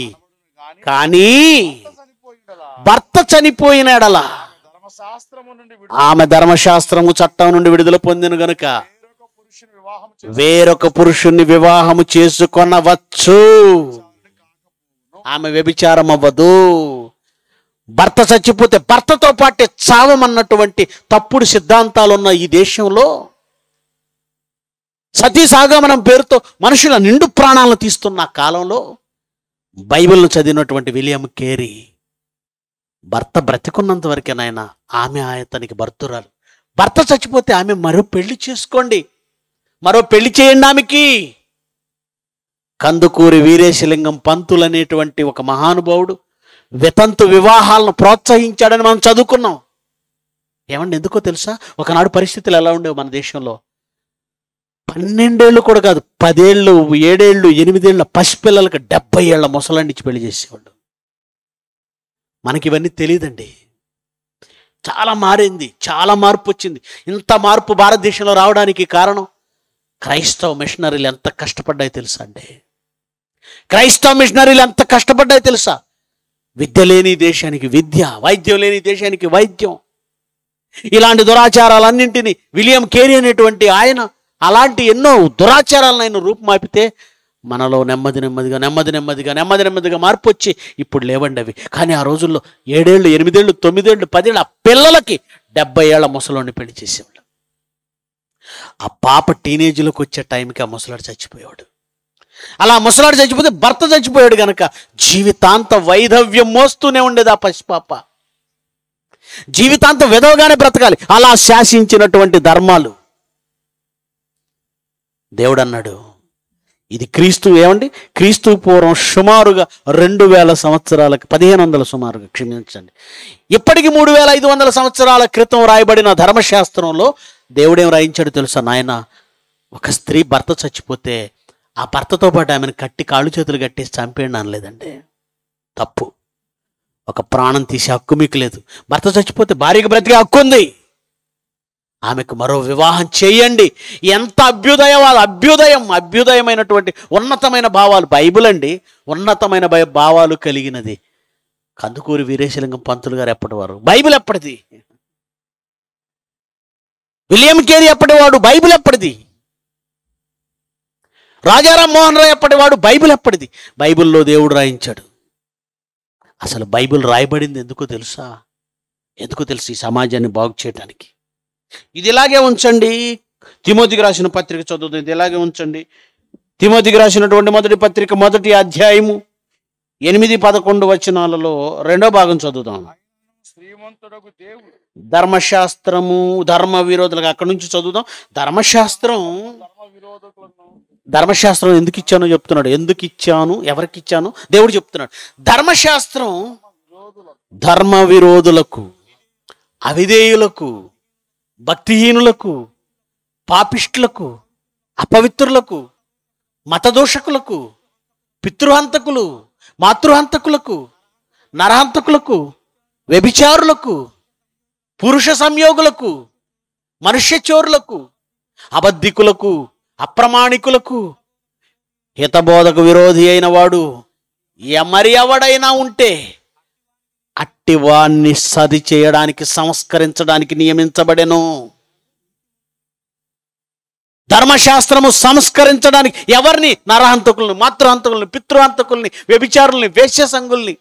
కానీ భర్త చనిపోయిన ఎడల ఆమె ధర్మశాస్త్రము చట్టం నుండి విడుదల పొందిన గనుక వేరొక వివాహం పురుషుణ్ణి వివాహము చేసుకొనవచ్చు. ఆమె వ్యభిచారం అవ్వదు భర్త చచ్చిపోతే భర్తతో పాటే చావమన్నటువంటి తప్పుడు సిద్ధాంతాలు ఉన్న ఈ దేశంలో సతీ సాగమనం పేరుతో మనుషుల నిండు ప్రాణాలను తీస్తున్న కాలంలో బైబిల్ను చదివినటువంటి విలియం కేరీ భర్త బ్రతికున్నంత వరకే నాయన ఆమె ఆయతనికి భర్తురాలు. భర్త చచ్చిపోతే ఆమె మరో పెళ్ళి చేసుకోండి. మరో పెళ్ళి చేయండి ఆమెకి. కందుకూరి వీరేశలింగం పంతులు అనేటువంటి ఒక మహానుభావుడు వితంతు వివాహాలను ప్రోత్సహించాడని మనం చదువుకున్నాం. ఏమండి ఎందుకో తెలుసా? ఒకనాడు పరిస్థితులు ఎలా ఉండేవి మన దేశంలో? పన్నెండేళ్ళు కూడా కాదు పదేళ్ళు ఏడేళ్ళు ఎనిమిదేళ్ళ పసిపిల్లలకు డెబ్బై ఏళ్ళ ముసలాండి ఇచ్చి పెళ్ళి చేసేవాళ్ళు మనకి ఇవన్నీ తెలియదండి చాలా మారింది చాలా మార్పు వచ్చింది. ఇంత మార్పు భారతదేశంలో రావడానికి కారణం క్రైస్తవ మిషనరీలు ఎంత కష్టపడ్డాయి తెలుసా అండి? క్రైస్తవ మిషనరీలు ఎంత కష్టపడ్డాయి తెలుసా? విద్య లేని దేశానికి విద్య వైద్యం లేని దేశానికి వైద్యం. ఇలాంటి దురాచారాలన్నింటినీ విలియం కేరీ అనేటువంటి ఆయన అలాంటి ఎన్నో దురాచారాలను ఆయన రూపుమాపితే మనలో నెమ్మది నెమ్మదిగా నెమ్మది నెమ్మదిగా నెమ్మది నెమ్మదిగా మార్పు వచ్చి ఇప్పుడు లేవండి అవి. కానీ ఆ రోజుల్లో ఏడేళ్ళు ఎనిమిదేళ్ళు తొమ్మిదేళ్ళు పదేళ్ళు ఆ పిల్లలకి డెబ్బై ఏళ్ళ ముసలోని పెళ్ళి చేసేవాళ్ళు. ఆ పాప టీనేజ్లోకి వచ్చే టైంకి ఆ ముసలాడు చచ్చిపోయాడు. అలా ముసలాడు చచ్చిపోతే భర్త చచ్చిపోయాడు గనక జీవితాంత వైధవ్యం మోస్తూనే ఉండేది ఆ పసిపాప జీవితాంతం విధవగానే బ్రతకాలి. అలా శాసించినటువంటి ధర్మాలు. దేవుడు అన్నాడు ఇది క్రీస్తు ఏమండి? క్రీస్తు పూర్వం సుమారుగా రెండు వేల సంవత్సరాలకు పదిహేను వందల సుమారుగా క్షమించండి. ఇప్పటికి మూడు వేల ఐదు వందల సంవత్సరాల క్రితం రాయబడిన ధర్మశాస్త్రంలో దేవుడేం రాయించాడు తెలుసా నాయన? ఒక స్త్రీ భర్త చచ్చిపోతే ఆ భర్తతో పాటు ఆమెను కట్టి కాళ్ళు చేతులు కట్టేసి చంపేయండి అనలేదండి తప్పు. ఒక ప్రాణం తీసే హక్కు మీకు లేదు. భర్త చచ్చిపోతే భార్యకు బ్రతికే హక్కు ఉంది. ఆమెకు మరో వివాహం చేయండి. ఎంత అభ్యుదయం వాళ్ళు అభ్యుదయం అభ్యుదయమైనటువంటి ఉన్నతమైన భావాలు బైబిల్ అండి. ఉన్నతమైన భయ- భావాలు కలిగినది. కందుకూరి వీరేశలింగం పంతులు గారు ఎప్పటివారు? బైబిల్ ఎప్పటిది? విలియం కేరీ ఎప్పటివాడు బైబిల్ ఎప్పటిది రాజారాం మోహన్ రాయ్ ఎప్పటివాడు బైబిల్ ఎప్పటిది బైబిల్లో దేవుడు రాయించాడు. అసలు బైబిల్ రాయబడింది ఎందుకో తెలుసా? ఎందుకో తెలుసు ఈ సమాజాన్ని బాగు చేయడానికి ఇది ఇలాగే ఉంచండి. తిమోతికి రాసిన పత్రిక చదువుతుంది. ఇది ఇలాగే ఉంచండి. తిమోతికి రాసినటువంటి మొదటి పత్రిక మొదటి అధ్యాయము ఎనిమిది పదకొండు వచనాలలో రెండో భాగం చదువుతాం శ్రీమంతుడకు దేవుడు ధర్మశాస్త్రము ధర్మ విరోధులకు అక్కడి నుంచి చదువుదాం. ధర్మశాస్త్రం ధర్మశాస్త్రం ఎందుకు ఇచ్చానో చెప్తున్నాడు. ఎందుకు ఇచ్చాను? ఎవరికి ఇచ్చాను? దేవుడు చెప్తున్నాడు. ధర్మశాస్త్రం ధర్మ విరోధులకు అవిధేయులకు భక్తిహీనులకు పాపిష్టులకు అపవిత్రులకు మతదోషకులకు పితృహంతకులు మాతృహంతకులకు నరహంతకులకు వ్యభిచారులకు పురుష సంయోగులకు మనుష్యచోరులకు అబద్ధికులకు అప్రమాణికులకు హితబోధకు విరోధి అయిన వాడు ఎమరి ఎవడైనా ఉంటే అట్టివాణ్ణి సది చేయడానికి సంస్కరించడానికి నియమించబడెను. ధర్మశాస్త్రము సంస్కరించడానికి ఎవరిని? నరహంతకుల్ని మాతృహంతకుల్ని పితృహంతకుల్ని వ్యభిచారుల్ని వేశ్య సంఘుల్ని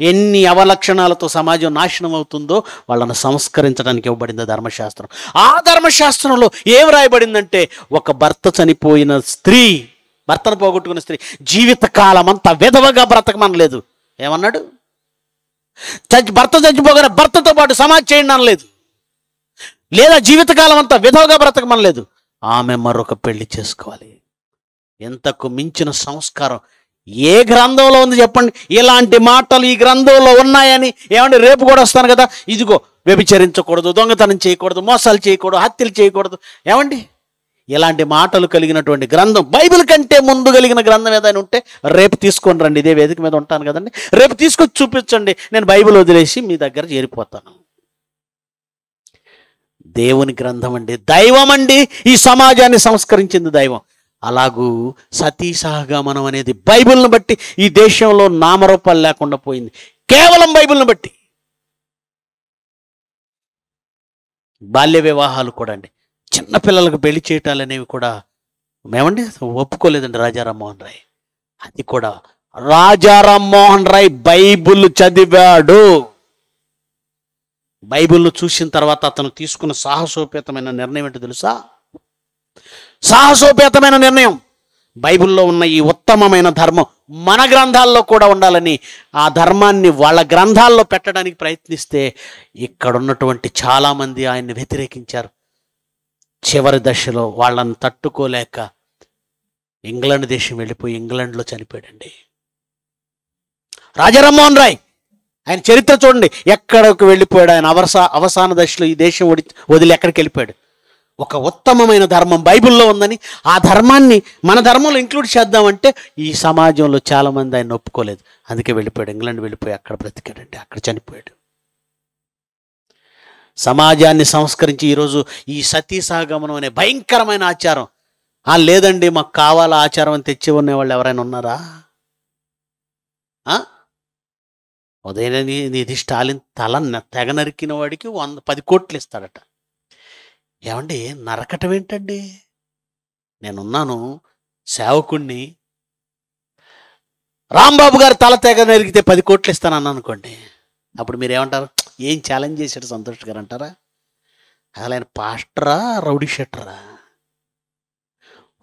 ఎన్ని అవలక్షణాలతో సమాజం నాశనం అవుతుందో వాళ్ళను సంస్కరించడానికి ఇవ్వబడింది ధర్మశాస్త్రం. ఆ ధర్మశాస్త్రంలో ఏం రాయబడిందంటే ఒక భర్త చనిపోయిన స్త్రీ భర్తను పోగొట్టుకున్న స్త్రీ జీవితకాలం అంతా విధవగా బ్రతకమనలేదు. ఏమన్నాడు? చచ్చి భర్త చచ్చిపోగానే భర్తతో పాటు సమాధి చేయండి అనలేదు. లేదా జీవితకాలం అంతా విధవగా బ్రతకమనలేదు. ఆమె మరొక పెళ్ళి చేసుకోవాలి. ఎంతకు మించిన సంస్కారం ఏ గ్రంథంలో ఉంది చెప్పండి? ఇలాంటి మాటలు ఈ గ్రంథంలో ఉన్నాయని ఏమంటే రేపు కూడా వస్తాను కదా? ఇదిగో వ్యభిచరించకూడదు దొంగతనం చేయకూడదు మోసాలు చేయకూడదు హత్యలు చేయకూడదు. ఏమండి? ఇలాంటి మాటలు కలిగినటువంటి గ్రంథం బైబిల్ కంటే ముందు కలిగిన గ్రంథం ఏదైనా ఉంటే రేపు తీసుకొని రండి. ఇదే వేదిక మీద ఉంటాను కదండి. రేపు తీసుకొచ్చి చూపించండి. నేను బైబిల్ వదిలేసి మీ దగ్గర చేరిపోతాను. దేవుని గ్రంథం అండి. దైవం అండి. ఈ సమాజాన్ని సంస్కరించింది దైవం. అలాగూ సతీ సహగమనం అనేది బైబిల్ని బట్టి ఈ దేశంలో నామరూపాలు లేకుండా పోయింది. కేవలం బైబిల్ని బట్టి. బాల్య వివాహాలు కూడా అండి. చిన్నపిల్లలకు పెళ్ళి చేయటాలు అనేవి కూడా మేమండి ఒప్పుకోలేదండి రాజా రామ్మోహన్ రాయ్. అది కూడా రాజారామోహన్ రాయ్ బైబిల్ చదివాడు. బైబిల్ను చూసిన తర్వాత అతను తీసుకున్న సాహసోపేతమైన నిర్ణయం ఏంటో తెలుసా? సాహసోపేతమైన నిర్ణయం. బైబిల్లో ఉన్న ఈ ఉత్తమమైన ధర్మం మన గ్రంథాల్లో కూడా ఉండాలని ఆ ధర్మాన్ని వాళ్ళ గ్రంథాల్లో పెట్టడానికి ప్రయత్నిస్తే ఇక్కడ ఉన్నటువంటి చాలామంది ఆయన్ని వ్యతిరేకించారు. చివరి దశలో వాళ్ళని తట్టుకోలేక ఇంగ్లాండ్ దేశం వెళ్ళిపోయి ఇంగ్లాండ్లో చనిపోయాడండి. రాజారామ్మోహన్ రాయ్ ఆయన చరిత్ర చూడండి. ఎక్కడికి వెళ్ళిపోయాడు ఆయన? అవసా అవసాన దశలో ఈ దేశం వదిలి ఎక్కడికి వెళ్ళిపోయాడు? ఒక ఉత్తమమైన ధర్మం బైబిల్లో ఉందని ఆ ధర్మాన్ని మన ధర్మంలో ఇంక్లూడ్ చేద్దామంటే ఈ సమాజంలో చాలామంది ఆయన ఒప్పుకోలేదు. అందుకే వెళ్ళిపోయాడు. ఇంగ్లాండ్ వెళ్ళిపోయి అక్కడ బ్రతికాడండి. అక్కడ చనిపోయాడు. సమాజాన్ని సంస్కరించి ఈరోజు ఈ సతీ సహగమనం అనే భయంకరమైన ఆచారం. ఆ లేదండి మాకు కావాల ఆచారం అని తెచ్చి ఉన్నవాళ్ళు ఎవరైనా ఉన్నారా? ఆ? ఉదయం నీ- నీది స్టాలిన్ తల తెగ నరికిన వాడికి వంద పది కోట్లు ఇస్తాడట. ఏమండి నరకటం ఏంటండి? నేనున్నాను సేవకుణ్ణి. రాంబాబు గారు తల తెగ నరిగితే పది కోట్లు ఇస్తానని అనుకోండి అప్పుడు మీరు ఏమంటారు ఏం ఛాలెంజ్ చేశాడు సంతోష్ గారు అంటారా? అసలు ఆయన పాస్టరా రౌడీ షెట్టరా?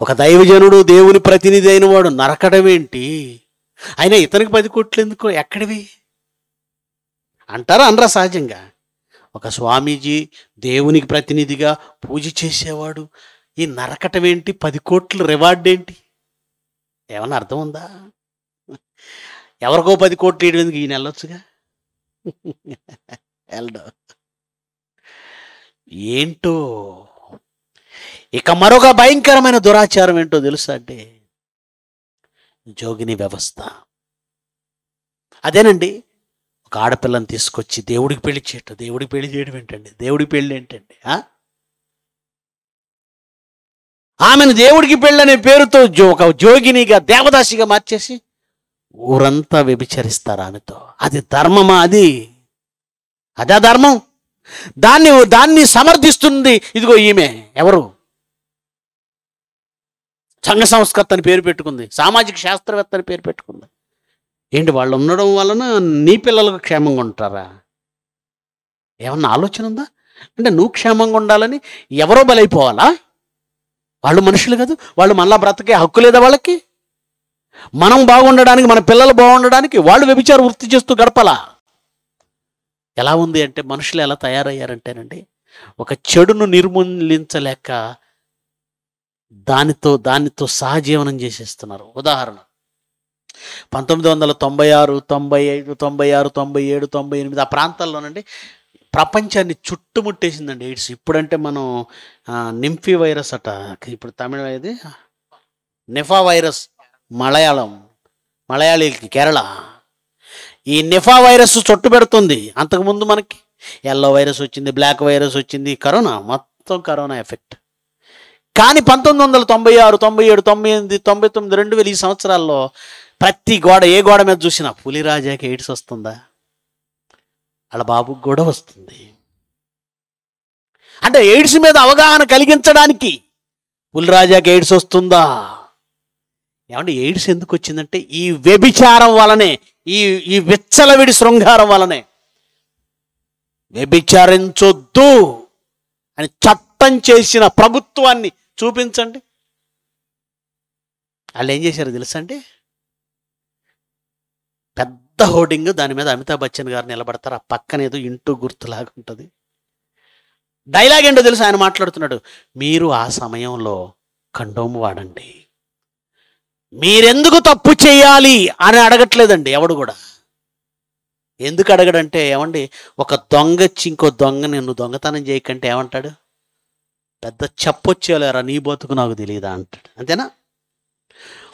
ఒక దైవజనుడు దేవుని ప్రతినిధి అయిన వాడు నరకడం ఏంటి? అయినా ఇతనికి పది కోట్లు ఎందుకు? ఎక్కడివి? అంటారా? అనరా సహజంగా. ఒక స్వామీజీ దేవునికి ప్రతినిధిగా పూజ చేసేవాడు. ఈ నరకటం ఏంటి? పది కోట్లు రివార్డ్ ఏంటి? ఏమన్నా అర్థం ఉందా? ఎవరికో పది కోట్లు ఇవ్వడం ఈయన వెళ్ళొచ్చుగా? వెళ్ళడు. ఏంటో? ఇక మరొక భయంకరమైన దురాచారం ఏంటో తెలుసా అంటే జోగిని వ్యవస్థ. అదేనండి ఒక ఆడపిల్లని తీసుకొచ్చి దేవుడికి పెళ్ళి చేయటం. దేవుడికి పెళ్ళి చేయడం ఏంటండి? దేవుడికి పెళ్ళి ఏంటండి? ఆ? ఆమెను దేవుడికి పెళ్ళి అనే పేరుతో జో ఒక జోగినిగా దేవదాసిగా మార్చేసి ఊరంతా వ్యభిచరిస్తారు ఆమెతో. అది ధర్మమా అది? అదే ధర్మం? దాన్ని దాన్ని సమర్థిస్తుంది. ఇదిగో ఈమె. ఎవరు? సంఘ సంస్కర్త అని పేరు పెట్టుకుంది. సామాజిక శాస్త్రవేత్త అని పేరు పెట్టుకుంది. ఏంటి వాళ్ళు ఉండడం వలన నీ పిల్లలకు క్షేమంగా ఉంటారా? ఏమన్నా ఆలోచన ఉందా? అంటే నువ్వు క్షేమంగా ఉండాలని ఎవరో బలైపోవాలా? వాళ్ళు మనుషులు కాదు. వాళ్ళు మళ్ళా బ్రతకే హక్కు లేదా వాళ్ళకి? మనం బాగుండడానికి మన పిల్లలు బాగుండడానికి వాళ్ళు వ్యభిచార వృత్తి చేస్తూ గడపలా? ఎలా ఉంది అంటే మనుషులు ఎలా తయారయ్యారంటేనండి ఒక చెడును నిర్మూలించలేక దానితో దానితో సహజీవనం చేసేస్తున్నారు. ఉదాహరణ పంతొమ్మిది వందల తొంభై ఆరు తొంభై ఐదు తొంభై ఆరు తొంభై ఏడు తొంభై ఎనిమిది ఆ ప్రాంతాల్లోనండి ప్రపంచాన్ని చుట్టుముట్టేసిందండి ఎయిడ్స్. ఇప్పుడంటే మనం నింఫీ వైరస్ అట ఇప్పుడు తమిళ ఇది నిఫా వైరస్ మలయాళం మలయాళీకి కేరళ. ఈ నిఫా వైరస్ చుట్టు పెడుతుంది అంతకుముందు మనకి. ఎల్లో వైరస్ వచ్చింది బ్లాక్ వైరస్ వచ్చింది కరోనా మొత్తం కరోనా ఎఫెక్ట్. కానీ పంతొమ్మిది వందల తొంభై ఆరు తొంభై ఏడు తొంభై ఎనిమిది తొంభై తొమ్మిది రెండు వేల ఈ సంవత్సరాల్లో ప్రతి గోడ ఏ గోడ మీద చూసినా పులిరాజాకి ఎయిడ్స్ వస్తుందా? వాళ్ళ బాబుకి కూడా వస్తుంది. అంటే ఎయిడ్స్ మీద అవగాహన కలిగించడానికి పులిరాజాకి ఎయిడ్స్ వస్తుందా? ఏమంటే ఎయిడ్స్ ఎందుకు వచ్చిందంటే ఈ వ్యభిచారం వలనే ఈ ఈ విచ్చలవిడి శృంగారం వలనే. వ్యభిచారించొద్దు అని చట్టం చేసిన ప్రభుత్వాన్ని చూపించండి. వాళ్ళు ఏం చేశారు తెలుసా అండి? పెద్ద హోర్డింగ్ దాని మీద అమితాబ్ బచ్చన్ గారు నిలబడతారు. ఆ పక్కన ఏదో ఇంటూ గుర్తులాగా ఉంటుంది. డైలాగ్ ఏంటో తెలుసు? ఆయన మాట్లాడుతున్నాడు. మీరు ఆ సమయంలో కండోము వాడండి. మీరెందుకు తప్పు చేయాలి? అని అడగట్లేదండి ఎవడు కూడా. ఎందుకు అడగడంటే ఏమండి ఒక దొంగ వచ్చి ఇంకో దొంగ నిన్ను దొంగతనం చేయకంటే ఏమంటాడు? పెద్ద చెప్పొచ్చేలేరా నీ బతుకు నాకు తెలియదా అంటాడు. అంతేనా?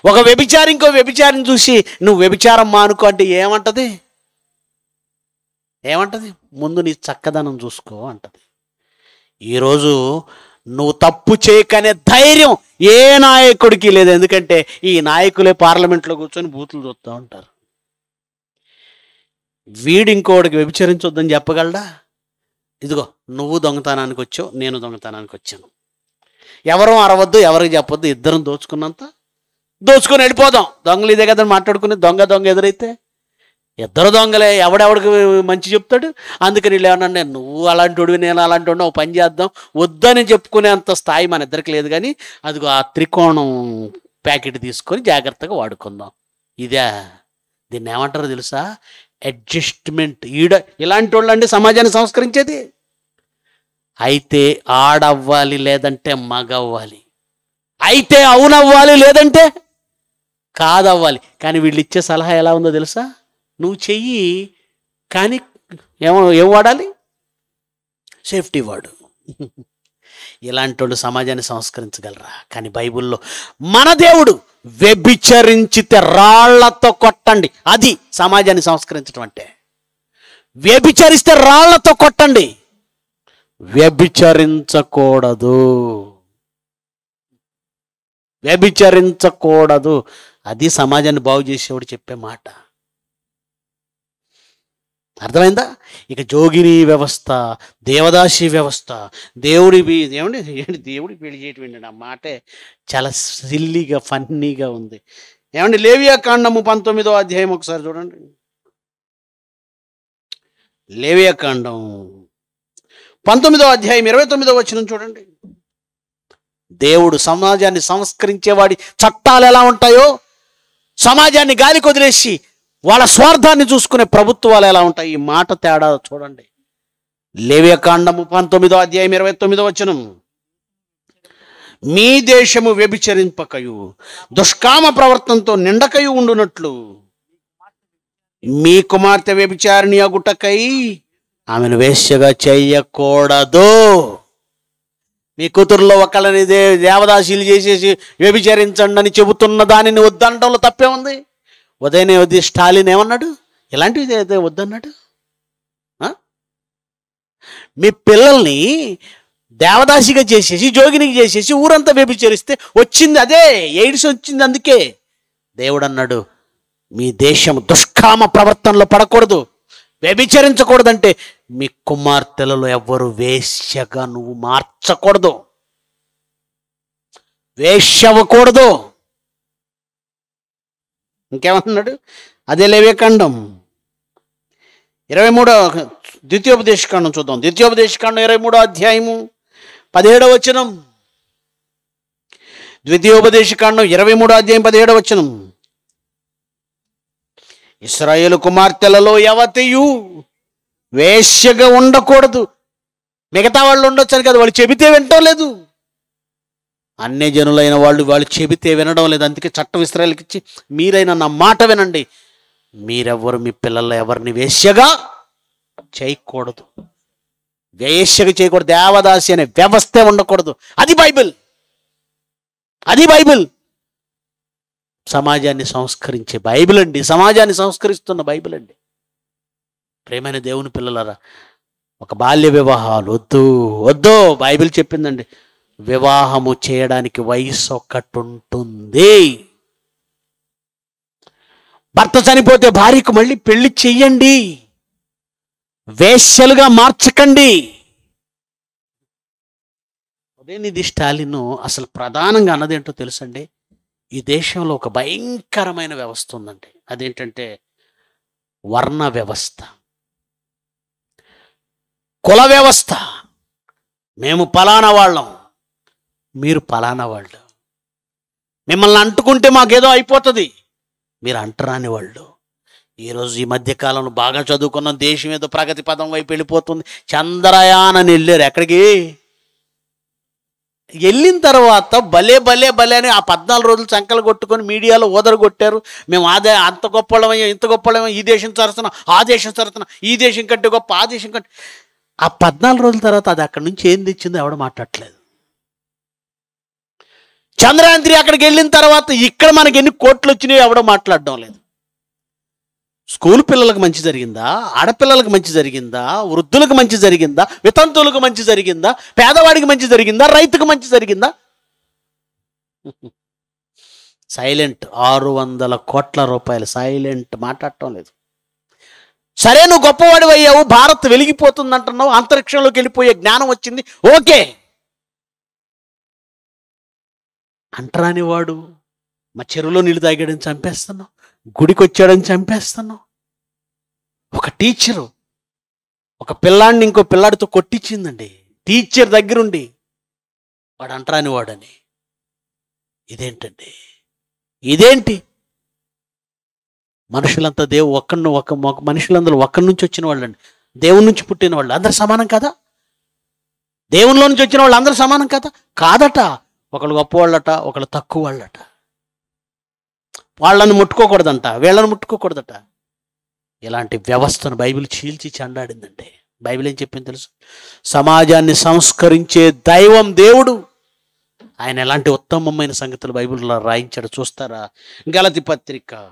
ఒక వ్యభిచారి ఇంకో వ్యభిచారిని చూసి నువ్వు వ్యభిచారం మానుకో అంటే ఏమంటది? ఏమంటది? ముందు నీ చక్కదనం చూసుకో అంటది. ఈరోజు నువ్వు తప్పు చేయకనే ధైర్యం ఏ నాయకుడికి లేదు. ఎందుకంటే ఈ నాయకులే పార్లమెంట్లో కూర్చొని బూతులు చూస్తూ ఉంటారు. వీడు ఇంకోటికి వ్యభిచరించొద్దని చెప్పగలడా? ఇదిగో నువ్వు దొంగతనానికి వచ్చావు నేను దొంగతనానికి వచ్చాను. ఎవరు అరవద్దు ఎవరికి చెప్పొద్దు ఇద్దరం దోచుకున్నంత దోచుకొని వెళ్ళిపోదాం. దొంగలు ఇదే కదా మాట్లాడుకుని దొంగ దొంగ ఎదురైతే? ఇద్దరు దొంగలే ఎవడెవడికి మంచి చెప్తాడు? అందుకని వీళ్ళు ఏమన్నా నువ్వు అలాంటి నేను అలాంటి వాడు ఒక పని చేద్దాం వద్దని చెప్పుకునేంత స్థాయి మన ఇద్దరికి లేదు కానీ అదిగో ఆ త్రికోణం ప్యాకెట్ తీసుకొని జాగ్రత్తగా వాడుకుందాం. ఇదే. దీన్ని ఏమంటారో తెలుసా? అడ్జస్ట్మెంట్. ఈడ ఇలాంటి వాళ్ళు అండి సమాజాన్ని సంస్కరించేది. అయితే ఆడవ్వాలి లేదంటే మగవ్వాలి. అయితే అవునవ్వాలి లేదంటే కాదవ్వాలి. కానీ వీళ్ళు ఇచ్చే సలహా ఎలా ఉందో తెలుసా? నువ్వు చెయ్యి కానీ ఏమో ఏం వాడాలి? సేఫ్టీ వాడు. (laughs) ఇలాంటి వాళ్ళు సమాజాన్ని సంస్కరించగలరా? కానీ బైబిల్లో మన దేవుడు వ్యభిచరించితే రాళ్ళతో కొట్టండి. అది సమాజాన్ని సంస్కరించడం అంటే. వ్యభిచరిస్తే రాళ్ళతో కొట్టండి. వ్యభిచరించకూడదు. వ్యభిచరించకూడదు. అది సమాజాన్ని బాగు చేసేవాడు చెప్పే మాట. అర్థమైందా? ఇక జోగిని వ్యవస్థ దేవదాసి వ్యవస్థ దేవుడి ఏమండి? దేవుడి పెళ్ళి చేయటం ఏంటండి ఆ మాటే చాలా సిల్లీగా ఫన్నీగా ఉంది. ఏమండి? లేవియా కాండము పంతొమ్మిదో అధ్యాయం ఒకసారి చూడండి. లేవియా కాండం పంతొమ్మిదో అధ్యాయం ఇరవై తొమ్మిదో వచ్చిన చూడండి. దేవుడు సమాజాన్ని సంస్కరించేవాడి చట్టాలు ఎలా ఉంటాయో సమాజాన్ని గాలి కొదిలేసి వాళ్ళ స్వార్థాన్ని చూసుకునే ప్రభుత్వాలు ఎలా ఉంటాయి? ఈ మాట తేడా చూడండి. లేవే కాండము పంతొమ్మిదో అధ్యాయం ఇరవై తొమ్మిదో వచనం. మీ దేశము వ్యభిచరింపకయు దుష్కామ ప్రవర్తనతో నిండకయు ఉండునట్లు. మీ కుమార్తె వ్యభిచారిణి అగుటకై ఆమెను వేశ్యగా చెయ్యకూడదు మీ కూతురులో ఒకళ్ళని దే దేవదాసీలు చేసేసి వ్యభిచరించండి అని చెబుతున్న దానిని వద్దనడంలో తప్పే ఉంది? ఉదయనే వద్ది స్టాలిన్ ఏమన్నాడు? ఇలాంటివి అయితే వద్దన్నాడు? మీ పిల్లల్ని దేవదాసిగా చేసేసి జోగినికి చేసేసి ఊరంతా వ్యభిచరిస్తే వచ్చింది అదే ఎయిడ్స్ వచ్చింది అందుకే. దేవుడు అన్నాడు మీ దేశం దుష్కామ ప్రవర్తనలో పడకూడదు. వ్యభిచరించకూడదంటే మీ కుమార్తెలలో ఎవ్వరు వేశ్యగా నువ్వు మార్చకూడదు. వేశ్యవ్వకూడదు. ఇంకేమన్నాడు అదే లేవేకాండం ఇరవై మూడో ద్వితీయోపదేశకాండం చూద్దాం. ద్వితీయోపదేశకాండం ఇరవై మూడో అధ్యాయము పదిహేడవ వచనం. ద్వితీయోపదేశకాండం ఇరవై మూడో అధ్యాయం పదిహేడవ వచనం. ఇస్రాయేలు కుమార్తెలలో యవతియు వేశ్యగా ఉండకూడదు. మిగతా వాళ్ళు ఉండొచ్చారు కదా వాళ్ళు చెబితే వినటం లేదు. అన్య జనులైన వాళ్ళు వాళ్ళు చెబితే వినడం లేదు. అందుకే చట్టం ఇస్రాయల్కి ఇచ్చి మీరైనా నా మాట వినండి. మీరెవ్వరు మీ పిల్లల్లో ఎవరిని వేశ్యగా చేయకూడదు. వేశ్యగా చేయకూడదు. దేవదాసి అనే వ్యవస్థే ఉండకూడదు. అది బైబిల్. అది బైబిల్. సమాజాన్ని సంస్కరించే బైబిల్ అండి. సమాజాన్ని సంస్కరిస్తున్న బైబిల్ అండి. ప్రేమైన దేవుని పిల్లలరా ఒక బాల్య వివాహాలు వద్దు వద్దు. బైబిల్ చెప్పిందండి వివాహము చేయడానికి వయసు ఒకటి ఉంటుంది భర్త చనిపోతే భార్యకు మళ్ళీ పెళ్ళి చెయ్యండి. వేశ్యలుగా మార్చకండి. ఉదయనిధి స్టాలిన్ అసలు ప్రధానంగా అన్నదేంటో తెలుసండి? ఈ దేశంలో ఒక భయంకరమైన వ్యవస్థ ఉందండి అదేంటంటే వర్ణ వ్యవస్థ. కుల వ్యవస్థ. మేము పలానా వాళ్ళం మీరు పలానా వాళ్ళు. మిమ్మల్ని అంటుకుంటే మాకేదో అయిపోతుంది మీరు అంటరాని వాళ్ళు. ఈరోజు ఈ మధ్యకాలంలో బాగా చదువుకున్న దేశం ఏదో ప్రగతి పదం వైపు వెళ్ళిపోతుంది చంద్రయాన్ అని వెళ్ళారు ఎక్కడికి? వెళ్ళిన తర్వాత భలే భలే భలే అని ఆ పద్నాలుగు రోజులు చంకలు కొట్టుకొని మీడియాలో ఓదరగొట్టారు మేము అదే అంత గొప్పవాళ్ళమయ్యా ఇంత గొప్పవాళ్ళమో ఈ దేశం సరసన ఆ దేశం సరసన ఈ దేశం కంటే గొప్ప ఆ దేశం కంటే ఆ పద్నాలుగు రోజుల తర్వాత అది అక్కడి నుంచి ఏం తెచ్చిందో ఎవడ మాట్లాడట్లేదు. చంద్రయాన్ అక్కడికి వెళ్ళిన తర్వాత ఇక్కడ మనకి ఎన్ని కోట్లు వచ్చినాయో ఎవడో మాట్లాడడం లేదు. స్కూల్ పిల్లలకు మంచి జరిగిందా? ఆడపిల్లలకు మంచి జరిగిందా? వృద్ధులకు మంచి జరిగిందా? వితంతువులకు మంచి జరిగిందా? పేదవాడికి మంచి జరిగిందా? రైతుకు మంచి జరిగిందా? (laughs) సైలెంట్. ఆరు వందల కోట్ల రూపాయలు. సైలెంట్. మాట్లాడటం లేదు. సరే నువ్వు గొప్పవాడి అయ్యావు. భారత్ వెలిగిపోతుంది అంటున్నావు అంతరిక్షంలోకి వెళ్ళిపోయే జ్ఞానం వచ్చింది. ఓకే. అంటరానివాడు మా చెరువులో నీళ్ళు తాగాడని చంపేస్తున్నావు. గుడికొచ్చాడని చంపేస్తున్నావు. ఒక టీచరు ఒక పిల్లాడిని ఇంకో పిల్లాడితో కొట్టించిందండి. టీచర్ దగ్గరుండి వాడు అంటరాని వాడని. ఇదేంటండి? ఇదేంటి? మనుషులంతా దేవు ఒక్కడిని ఒక ఒక మనుషులందరూ ఒక్కడి నుంచి వచ్చిన వాళ్ళండి. దేవుని నుంచి పుట్టిన వాళ్ళు అందరు సమానం కదా? దేవునిలో నుంచి వచ్చిన వాళ్ళు అందరూ సమానం కదా? కాదట. ఒకళ్ళు గొప్పవాళ్ళట ఒకళ్ళు తక్కువ వాళ్ళట వాళ్ళని ముట్టుకోకూడదంట వీళ్ళని ముట్టుకోకూడదట. ఇలాంటి వ్యవస్థను బైబిల్ చీల్చి చెండాడిందంటే బైబిల్ ఏం చెప్పింది తెలుసు? సమాజాన్ని సంస్కరించే దైవం దేవుడు. ఆయన ఎలాంటి ఉత్తమమైన సంగతులు బైబిల్లో రాయించాడు చూస్తారా? గలతి పత్రిక.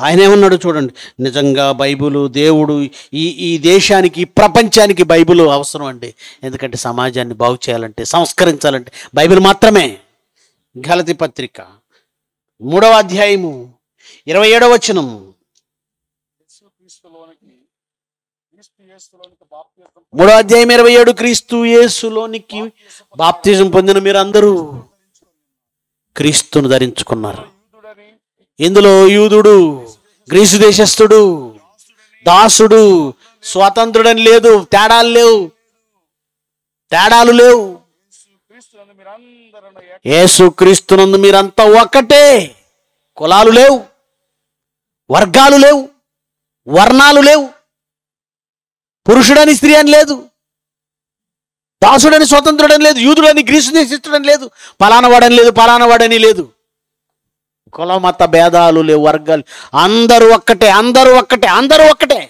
ఆయన ఏమన్నాడు చూడండి నిజంగా బైబులు దేవుడు ఈ ఈ దేశానికి ఈ ప్రపంచానికి బైబిల్ అవసరం అండి. ఎందుకంటే సమాజాన్ని బాగు చేయాలంటే సంస్కరించాలంటే బైబిల్ మాత్రమే. గలతి పత్రిక. మూడవ అధ్యాయము ఇరవై ఏడవ వచనం. మూడవ అధ్యాయం ఇరవై ఏడు క్రీస్తు యేసులోనికి బాప్తిజం పొందిన మీరందరూ క్రీస్తును ధరించుకున్నారు. ఇందులో యూదుడు గ్రీసు దేశస్థుడు దాసుడు స్వాతంత్రుడని లేదు తేడాలు లేవు తేడాలు లేవు. ఏసుక్రీస్తునందు మీరంతా ఒక్కటే కులాలు లేవు వర్గాలు లేవు వర్ణాలు లేవు. పురుషుడని స్త్రీ అని లేదు దాసుడని స్వతంత్రుడని లేదు యూదుడని గ్రీసుని శిష్యుడని లేదు పలానవాడని లేదు పలానవాడని లేదు. కుల మత భేదాలు లేవు వర్గాలు అందరూ ఒక్కటే అందరూ ఒక్కటే అందరూ ఒక్కటే.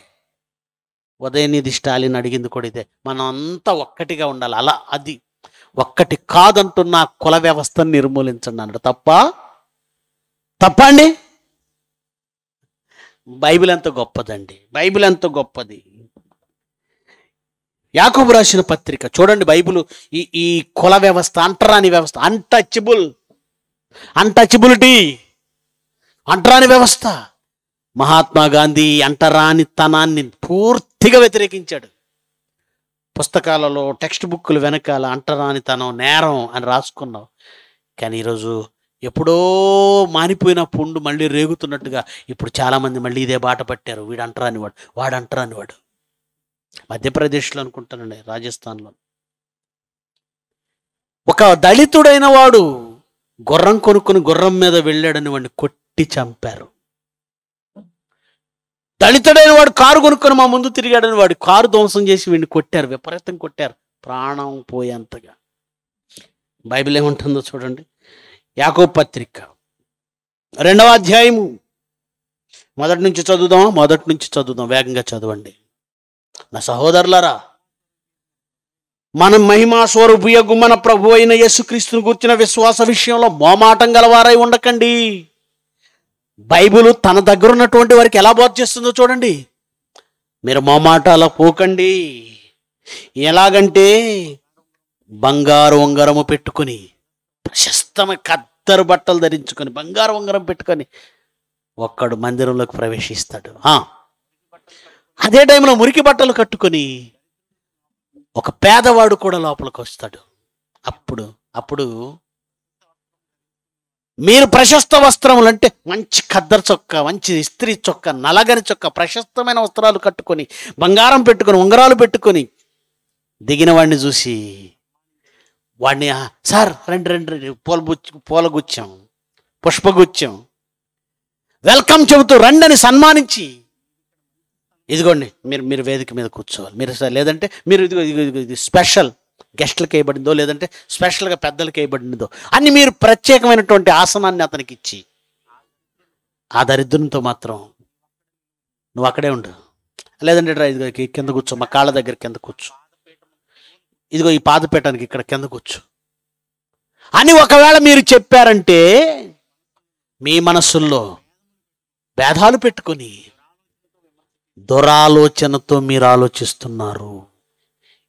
ఉదయనిధి స్టాలిన్ అడిగింది కూడా ఇదే మనం అంతా ఒక్కటిగా ఉండాలి అలా అది. ఒక్కటి కాదంటున్న కుల వ్యవస్థను నిర్మూలించండి అన్నాడు. తప్ప? తప్పండి బైబిల్ ఎంత గొప్పదండి. బైబిల్ ఎంత గొప్పది. యాకబు రాసిన పత్రిక చూడండి బైబిల్ ఈ ఈ కుల వ్యవస్థ అంటరాని వ్యవస్థ అన్టచబుల్ అన్టచబిలిటీ అంటరాని వ్యవస్థ. మహాత్మా గాంధీ అంటరానితనాన్ని పూర్తిగా వ్యతిరేకించాడు. పుస్తకాలలో టెక్స్ట్ బుక్కులు వెనకాల అంటరానితనం నేరం అని రాసుకున్నావు కానీ ఈరోజు ఎప్పుడో మానిపోయిన పుండు మళ్ళీ రేగుతున్నట్టుగా ఇప్పుడు చాలామంది మళ్ళీ ఇదే బాట పట్టారు. వీడు అంటరాని వాడు వాడు అంటరాని వాడు మధ్యప్రదేశ్లో అనుకుంటానండి రాజస్థాన్లో. ఒక దళితుడైన వాడు గుర్రం కొనుక్కుని గుర్రం మీద వెళ్ళాడని వాడిని కొట్టి చంపారు. దళితుడైన వాడు కారు కొనుక్కొని మా ముందు తిరిగాడని వాడు కారు ధ్వంసం చేసి వీడిని కొట్టారు విపరీతం కొట్టారు. ప్రాణం పోయేంతగా. బైబిల్ ఏముంటుందో చూడండి. యాకో పత్రిక రెండవ అధ్యాయము. మొదటి నుంచి చదువుదాం మొదటి నుంచి చదువుదాం వేగంగా చదవండి. నా సహోదరులారా మన మహిమా స్వరూపు మన ప్రభు అయిన యేసుక్రీస్తుని గుర్చిన విశ్వాస విషయంలో మోమాటం గలవారై ఉండకండి. బైబుల్ తన దగ్గర ఉన్నటువంటి వారికి ఎలా బోధ చేస్తుందో చూడండి. మీరు మోమాటాల పోకండి. ఎలాగంటే బంగారు ఉంగరము పెట్టుకుని ప్రశస్తమైన కద్దరు బట్టలు ధరించుకొని బంగారు ఉంగరం పెట్టుకొని ఒక్కడు మందిరంలోకి ప్రవేశిస్తాడు. అదే టైంలో మురికి బట్టలు కట్టుకొని ఒక పేదవాడు కూడా లోపలికి వస్తాడు. అప్పుడు అప్పుడు మీరు ప్రశస్త వస్త్రములు అంటే మంచి ఖద్దరు చొక్క మంచి ఇస్త్రీ చొక్క నలగని చొక్క ప్రశస్తమైన వస్త్రాలు కట్టుకొని బంగారం పెట్టుకొని ఉంగరాలు పెట్టుకొని దిగిన వాడిని చూసి వాడిని సార్ రెండు రెండు పూల బుచ్చు పూలగుచ్చాం పుష్పగుచ్చాం వెల్కమ్ చెబుతూ రండి అని సన్మానించి ఇదిగోండి మీరు మీరు వేదిక మీద కూర్చోవాలి. మీరు సార్ లేదంటే మీరు ఇదిగో ఇదిగో ఇదిగో ఇది స్పెషల్ గెస్ట్లకు వేయబడిందో లేదంటే స్పెషల్గా పెద్దలకు వేయబడినదో అన్ని మీరు ప్రత్యేకమైనటువంటి ఆసనాన్ని అతనికి ఇచ్చి ఆ దరిద్రంతో మాత్రం నువ్వు అక్కడే ఉండు. లేదంటే రా ఇదిగో కింద కూర్చో మా కాళ్ళ దగ్గర కింద కూర్చో. ఇదిగో ఈ పాదపీఠానికి ఇక్కడ కింద కూర్చో. అని ఒకవేళ మీరు చెప్పారంటే మీ మనస్సుల్లో భేదాలు పెట్టుకొని దురాలోచనతో మీరు ఆలోచిస్తున్నారు.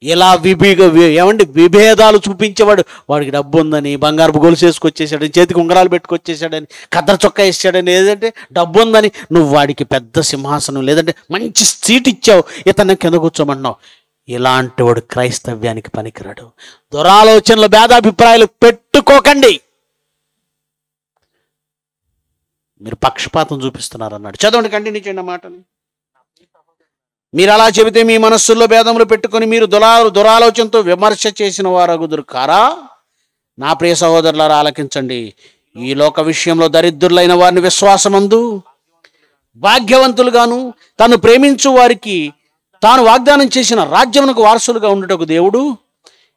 ఇలా విభిగ ఏమండి? విభేదాలు చూపించేవాడు. వాడికి డబ్బు ఉందని బంగారపు గొలుసు వేసుకొచ్చేసాడని చేతికి ఉంగరాలు పెట్టుకొచ్చేసాడని కద్దర చొక్కా వేసాడని ఏదంటే డబ్బు ఉందని నువ్వు వాడికి పెద్ద సింహాసనం లేదంటే మంచి సీట్ ఇచ్చావు. ఇతన్ని కింద కూర్చోమన్నావు ఇలాంటి వాడు క్రైస్తవ్యానికి పనికిరాడు. దురాలోచనలు భేదాభిప్రాయాలు పెట్టుకోకండి. మీరు పక్షపాతం చూపిస్తున్నారు అన్నాడు చదవండి కంటిన్యూ చేయండి ఆ మాటని. మీరు అలా చెబితే మీ మనస్సుల్లో భేదములు పెట్టుకొని మీరు దురా దురాలోచనతో విమర్శ చేసిన వారగుదురు కారా? నా ప్రియ సహోదరులారా ఆలకించండి. ఈ లోక విషయంలో దరిద్రులైన వారిని విశ్వాసమందు భాగ్యవంతులుగాను తను ప్రేమించు వారికి తాను వాగ్దానం చేసిన రాజ్యమునకు వారసులుగా ఉండటకు దేవుడు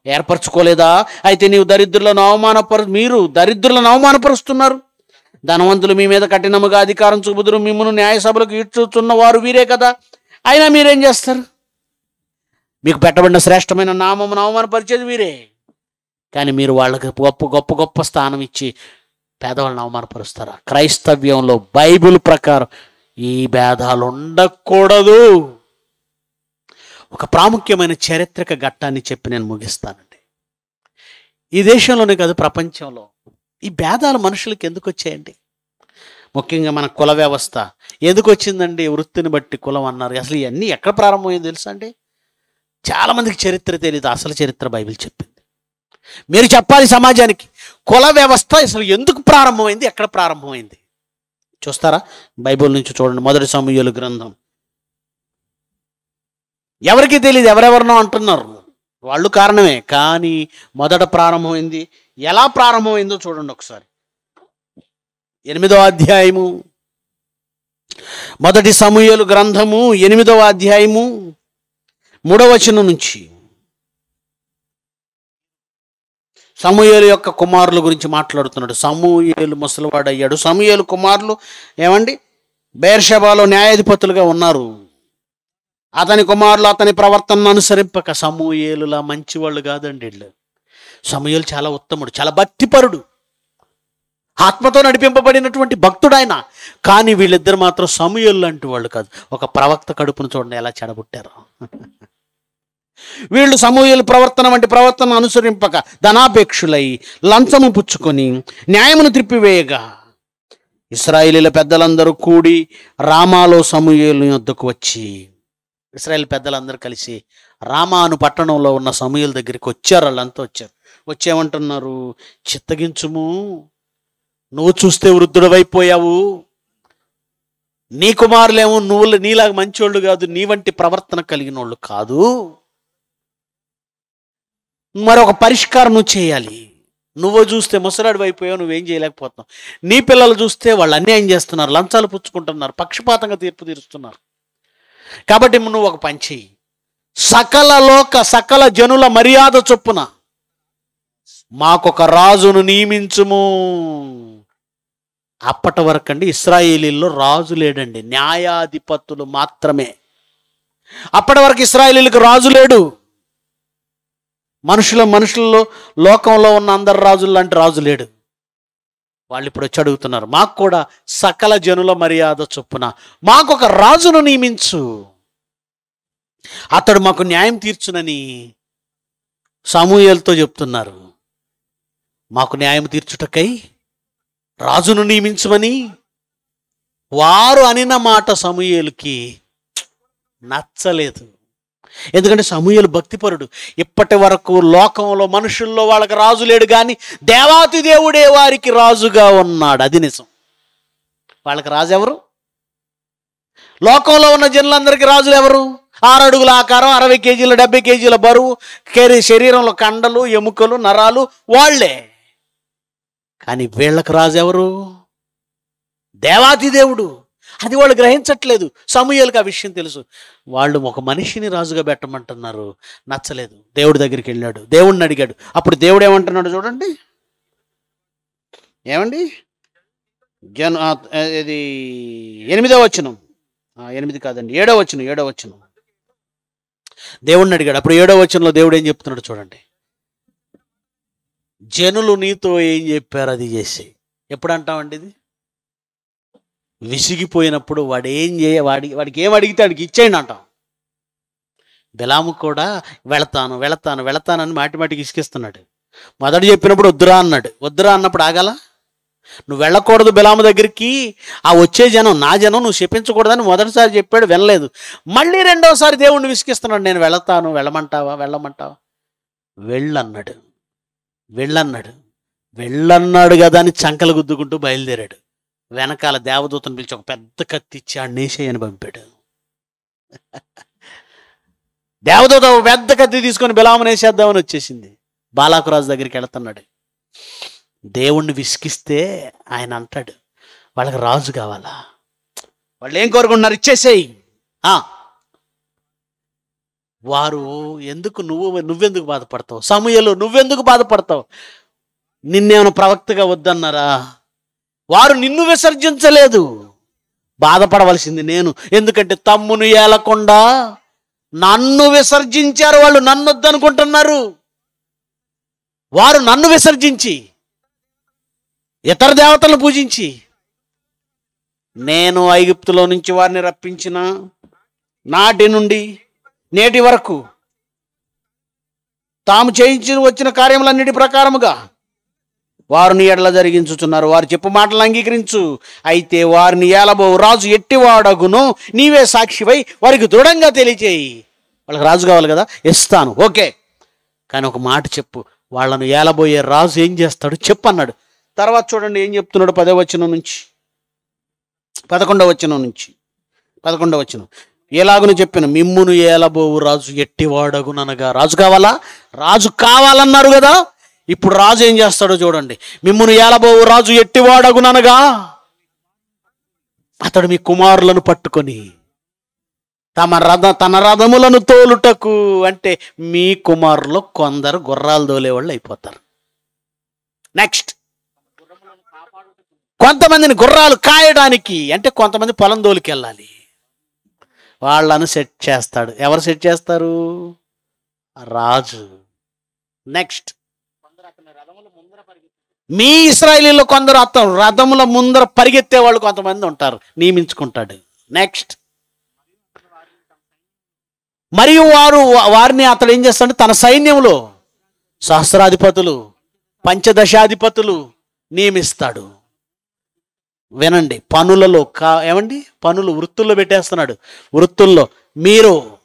ఏర్పరచుకోలేదా? అయితే నీవు దరిద్రులను అవమానపరు మీరు దరిద్రులను అవమానపరుస్తున్నారు. ధనవంతులు మీ మీద కఠినముగా అధికారం చూపుదురు మిమ్మల్ని న్యాయసభలకు ఇచ్చుతున్న వారు వీరే కదా. అయినా మీరేం చేస్తారు? మీకు పెట్టబడిన శ్రేష్టమైన నామం అవమానపరిచేది మీరే. కానీ మీరు వాళ్ళకి గొప్ప గొప్ప గొప్ప స్థానం ఇచ్చి పేదవాళ్ళని అవమానపరుస్తారా? క్రైస్తవ్యంలో బైబిల్ ప్రకారం ఈ భేదాలు ఉండకూడదు. ఒక ప్రాముఖ్యమైన చారిత్రక ఘట్టాన్ని చెప్పి నేను ముగిస్తానండి. ఈ దేశంలోనే కాదు ప్రపంచంలో. ఈ భేదాలు మనుషులకి ఎందుకు వచ్చాయండి? ముఖ్యంగా మన కుల వ్యవస్థ. ఎందుకు వచ్చిందండి వృత్తిని బట్టి కులం అన్నారు. అసలు ఇవన్నీ ఎక్కడ ప్రారంభమైంది తెలుసా అండి? చాలామందికి చరిత్ర తెలియదు అసలు చరిత్ర బైబిల్ చెప్పింది. మీరు చెప్పాలి సమాజానికి. కుల వ్యవస్థ అసలు ఎందుకు ప్రారంభమైంది? ఎక్కడ ప్రారంభమైంది? చూస్తారా? బైబిల్ నుంచి చూడండి. మొదటి సమూహలు గ్రంథం. ఎవరికి తెలియదు ఎవరెవరినో అంటున్నారు. వాళ్ళు కారణమే. కానీ మొదట ప్రారంభమైంది ఎలా ప్రారంభమైందో చూడండి ఒకసారి. ఎనిమిదవ అధ్యాయము. మొదటి సమూహలు గ్రంథము ఎనిమిదవ అధ్యాయము మూడవచనం నుంచి. సమూహలు యొక్క కుమారుల గురించి మాట్లాడుతున్నాడు. సమూహలు ముసలివాడు అయ్యాడు కుమారులు ఏమండి? బేర్షబాలో న్యాయాధిపతులుగా ఉన్నారు. అతని కుమారులు అతని ప్రవర్తనను అనుసరింపక సమూహేలులా మంచివాళ్ళు కాదండి వీళ్ళు. సమూహలు చాలా ఉత్తముడు చాలా భక్తిపరుడు. ఆత్మతో నడిపింపబడినటువంటి భక్తుడు ఆయన కానీ వీళ్ళిద్దరు మాత్రం సమూయేలు లాంటి వాళ్ళు కాదు. ఒక ప్రవక్త కడుపును చూడండి ఎలా చెడబుట్టారు వీళ్ళు సమూహల ప్రవర్తన వంటి ప్రవర్తన అనుసరింపక ధనాపేక్షులై లంచము పుచ్చుకొని న్యాయమును త్రిప్పివేయగా. ఇస్రాయేలీల పెద్దలందరూ కూడి రామాలో సమూహల యొద్దకు వచ్చి ఇస్రాయేల్ పెద్దలందరూ కలిసి రామాను పట్టణంలో ఉన్న సమూహల దగ్గరికి వచ్చారు. వాళ్ళంతా వచ్చారు. వచ్చేమంటున్నారు? చిత్తగించుము. నువ్వు చూస్తే వృద్ధుడవైపోయావు. నీ కుమారులేమో నువ్వు నీలాగా మంచోళ్ళు కాదు నీ వంటి ప్రవర్తన కలిగిన వాళ్ళు కాదు. మరొక పరిష్కారం నువ్వు చేయాలి. నువ్వు చూస్తే ముసలాడు అయిపోయావు నువ్వేం చేయలేకపోతున్నావు. నీ పిల్లలు చూస్తే వాళ్ళు అన్యాయం చేస్తున్నారు లంచాలు పుచ్చుకుంటున్నారు పక్షపాతంగా తీర్పు తీరుస్తున్నారు. కాబట్టి నువ్వు ఒక పని చెయ్యి. సకల లోక సకల జనుల మర్యాద చొప్పున మాకొక రాజును నియమించుము. అప్పటి వరకు అండి ఇస్రాయేలీల్లో రాజు లేడండి న్యాయాధిపతులు మాత్రమే. అప్పటి వరకు ఇస్రాయేలీలకు రాజు లేడు. మనుషుల మనుషుల్లో లోకంలో ఉన్న అందరు రాజులు లాంటి రాజు లేడు. వాళ్ళు ఇప్పుడు వచ్చి అడుగుతున్నారు మాకు కూడా సకల జనుల మర్యాద చొప్పున మాకు ఒక రాజును నియమించు. అతడు మాకు న్యాయం తీర్చునని సమూహలతో చెప్తున్నారు. మాకు న్యాయం తీర్చుటకై రాజును నియమించమని వారు అనిన మాట సమూయేలుకి నచ్చలేదు. ఎందుకంటే సమూహలు భక్తిపరుడు. ఇప్పటి వరకు లోకంలో మనుషుల్లో వాళ్ళకి రాజు లేడు కానీ దేవాతి దేవుడే వారికి రాజుగా ఉన్నాడు. అది నిజం. వాళ్ళకి రాజు ఎవరు? లోకంలో ఉన్న జనులందరికీ రాజులు ఎవరు? ఆరు అడుగుల ఆకారం అరవై కేజీల డెబ్బై కేజీల బరువు శరీరంలో కండలు ఎముకలు నరాలు వాళ్ళే. కానీ వీళ్ళకి రాజు ఎవరు? దేవాతి దేవుడు. అది వాళ్ళు గ్రహించట్లేదు. సమూహలకు ఆ విషయం తెలుసు. వాళ్ళు ఒక మనిషిని రాజుగా పెట్టమంటున్నారు. నచ్చలేదు. దేవుడి దగ్గరికి వెళ్ళాడు. దేవుడిని అడిగాడు. అప్పుడు దేవుడు ఏమంటున్నాడు చూడండి. ఏమండి? జన ఇది ఎనిమిదో వచనం. ఎనిమిది కాదండి. ఏడో వచనం ఏడో వచనం. దేవుడిని అడిగాడు. అప్పుడు ఏడో వచనంలో దేవుడు ఏం చెప్తున్నాడు చూడండి. జనులు నీతో ఏం చెప్పారు అది చేసి. ఎప్పుడు అంటామండి ఇది? విసిగిపోయినప్పుడు వాడు ఏం చేయ వాడి వాడికి ఏం అడిగితే వాడికి ఇచ్చేయండి అంటాం. బిలాము కూడా వెళతాను వెళతాను వెళతానని మాటి మాటికి ఇసుకిస్తున్నాడు. మొదట చెప్పినప్పుడు వద్దురా అన్నాడు. వద్దురా అన్నప్పుడు ఆగాల? నువ్వు వెళ్ళకూడదు బిలాము దగ్గరికి. ఆ వచ్చే జనం నా జనం నువ్వు చెప్పించకూడదని మొదటిసారి చెప్పాడు వినలేదు. మళ్ళీ రెండోసారి దేవుణ్ణి విసిగిస్తున్నాడు నేను వెళతాను వెళ్ళమంటావా వెళ్ళమంటావా? వెళ్ళన్నాడు. వెళ్ళన్నాడు. వెళ్ళన్నాడు కదా అని చంకలు గుద్దుకుంటూ బయలుదేరాడు. వెనకాల దేవదూతను పిలిచి ఒక పెద్ద కత్తి ఇచ్చి ఆ నేషయ్యని పంపాడు. (laughs) దేవదూత ఒక పెద్ద కత్తి తీసుకొని బిలామనేసేద్దామని వచ్చేసింది. బాలాకురాజు దగ్గరికి వెళుతున్నాడు. దేవుణ్ణి విసికిస్తే ఆయన అంటాడు వాళ్ళకి రాజు కావాలా? వాళ్ళు ఏం కోరుకుంటున్నారు? ఇచ్చేసేయి. వారు ఎందుకు నువ్వు నువ్వెందుకు బాధపడతావు? సమయంలో నువ్వెందుకు బాధపడతావు? నిన్నేమైనా ప్రవక్తగా వద్దన్నారా? వారు నిన్ను విసర్జించలేదు. బాధపడవలసింది నేను. ఎందుకంటే తమ్మును ఏలకుండా నన్ను విసర్జించారు వాళ్ళు నన్ను వద్దనుకుంటున్నారు వారు నన్ను విసర్జించి ఇతర దేవతలను పూజించి నేను ఐగుప్తులో నుంచి వారిని రప్పించిన నాటి నుండి నేటి వరకు తాము చేయించి వచ్చిన కార్యములన్నిటి ప్రకారముగా వారిని ఎడల జరిగించుచున్నారు. వారు చెప్పు మాటలు అంగీకరించు. అయితే వారిని ఏలబో రాజు ఎట్టివాడగును నీవే సాక్షివై వారికి దృఢంగా తెలియచేయి. వాళ్ళకి రాజు కావాలి కదా? ఇస్తాను. ఓకే. కానీ ఒక మాట చెప్పు. వాళ్ళను ఏలబోయే రాజు ఏం చేస్తాడు? చెప్పు అన్నాడు. తర్వాత చూడండి ఏం చెప్తున్నాడు పదో వచనం నుంచి. పదకొండవ వచనం నుంచి. పదకొండవ వచనం. ఎలాగును చెప్పిన మిమ్మును ఏలబోవు రాజు ఎట్టివాడగుననగా రాజు కావాలా? రాజు కావాలన్నారు కదా ఇప్పుడు రాజు ఏం చేస్తాడో చూడండి. మిమ్మును ఏలబోవు రాజు ఎట్టివాడగుననగా అతడు మీ కుమారులను పట్టుకొని తమ రథ తన రథములను తోలుటకు అంటే మీ కుమారులు కొందరు గుర్రాలు తోలేవాళ్ళు అయిపోతారు. నెక్స్ట్ కొంతమందిని గుర్రాలు కాయడానికి అంటే కొంతమంది పొలం దోలికెళ్ళాలి వాళ్ళను సెట్ చేస్తాడు. ఎవరు సెట్ చేస్తారు? రాజు. నెక్స్ట్. మీ ఇస్రాయలీలో కొందరు అతను రథముల ముందర పరిగెత్తే వాళ్ళు కొంతమంది ఉంటారు. నియమించుకుంటాడు. నెక్స్ట్. మరియు వారు వారిని అతడు ఏం చేస్తాడు? తన సైన్యంలో సహస్రాధిపతులు పంచదశాధిపతులు నియమిస్తాడు. వినండి పనులలో కా ఏమండి? పనులు వృత్తుల్లో పెట్టేస్తున్నాడు. వృత్తుల్లో మీరు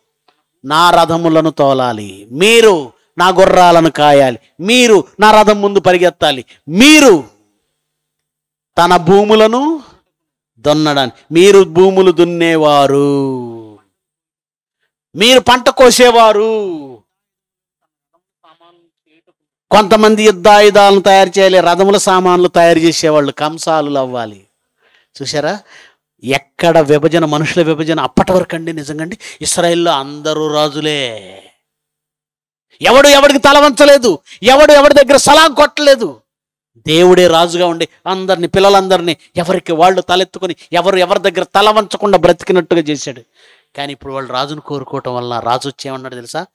నా రథములను తోలాలి మీరు నా గుర్రాలను కాయాలి మీరు నా రథం ముందు పరిగెత్తాలి మీరు తన భూములను దున్నడానికి మీరు భూములు దున్నేవారు మీరు పంట కోసేవారు. కొంతమంది యుద్ధాయుధాలను తయారు చేయాలి రథముల సామాన్లు తయారు చేసేవాళ్ళు కంసాలు అవ్వాలి. చూసారా ఎక్కడ విభజన మనుషుల విభజన అప్పటి వరకు అండి నిజంగండి ఇస్రాయిల్లో అందరూ రాజులే. ఎవడు ఎవడికి తలవంచలేదు ఎవడు ఎవడి దగ్గర సలాం కొట్టలేదు దేవుడే రాజుగా ఉండి అందరిని పిల్లలందరినీ ఎవరికి వాళ్ళు తలెత్తుకొని ఎవరు ఎవరి దగ్గర తల వంచకుండా బ్రతికినట్టుగా చేశాడు. కానీ ఇప్పుడు వాళ్ళు రాజును కోరుకోవటం వలన రాజు వచ్చేమన్నాడు తెలుసా?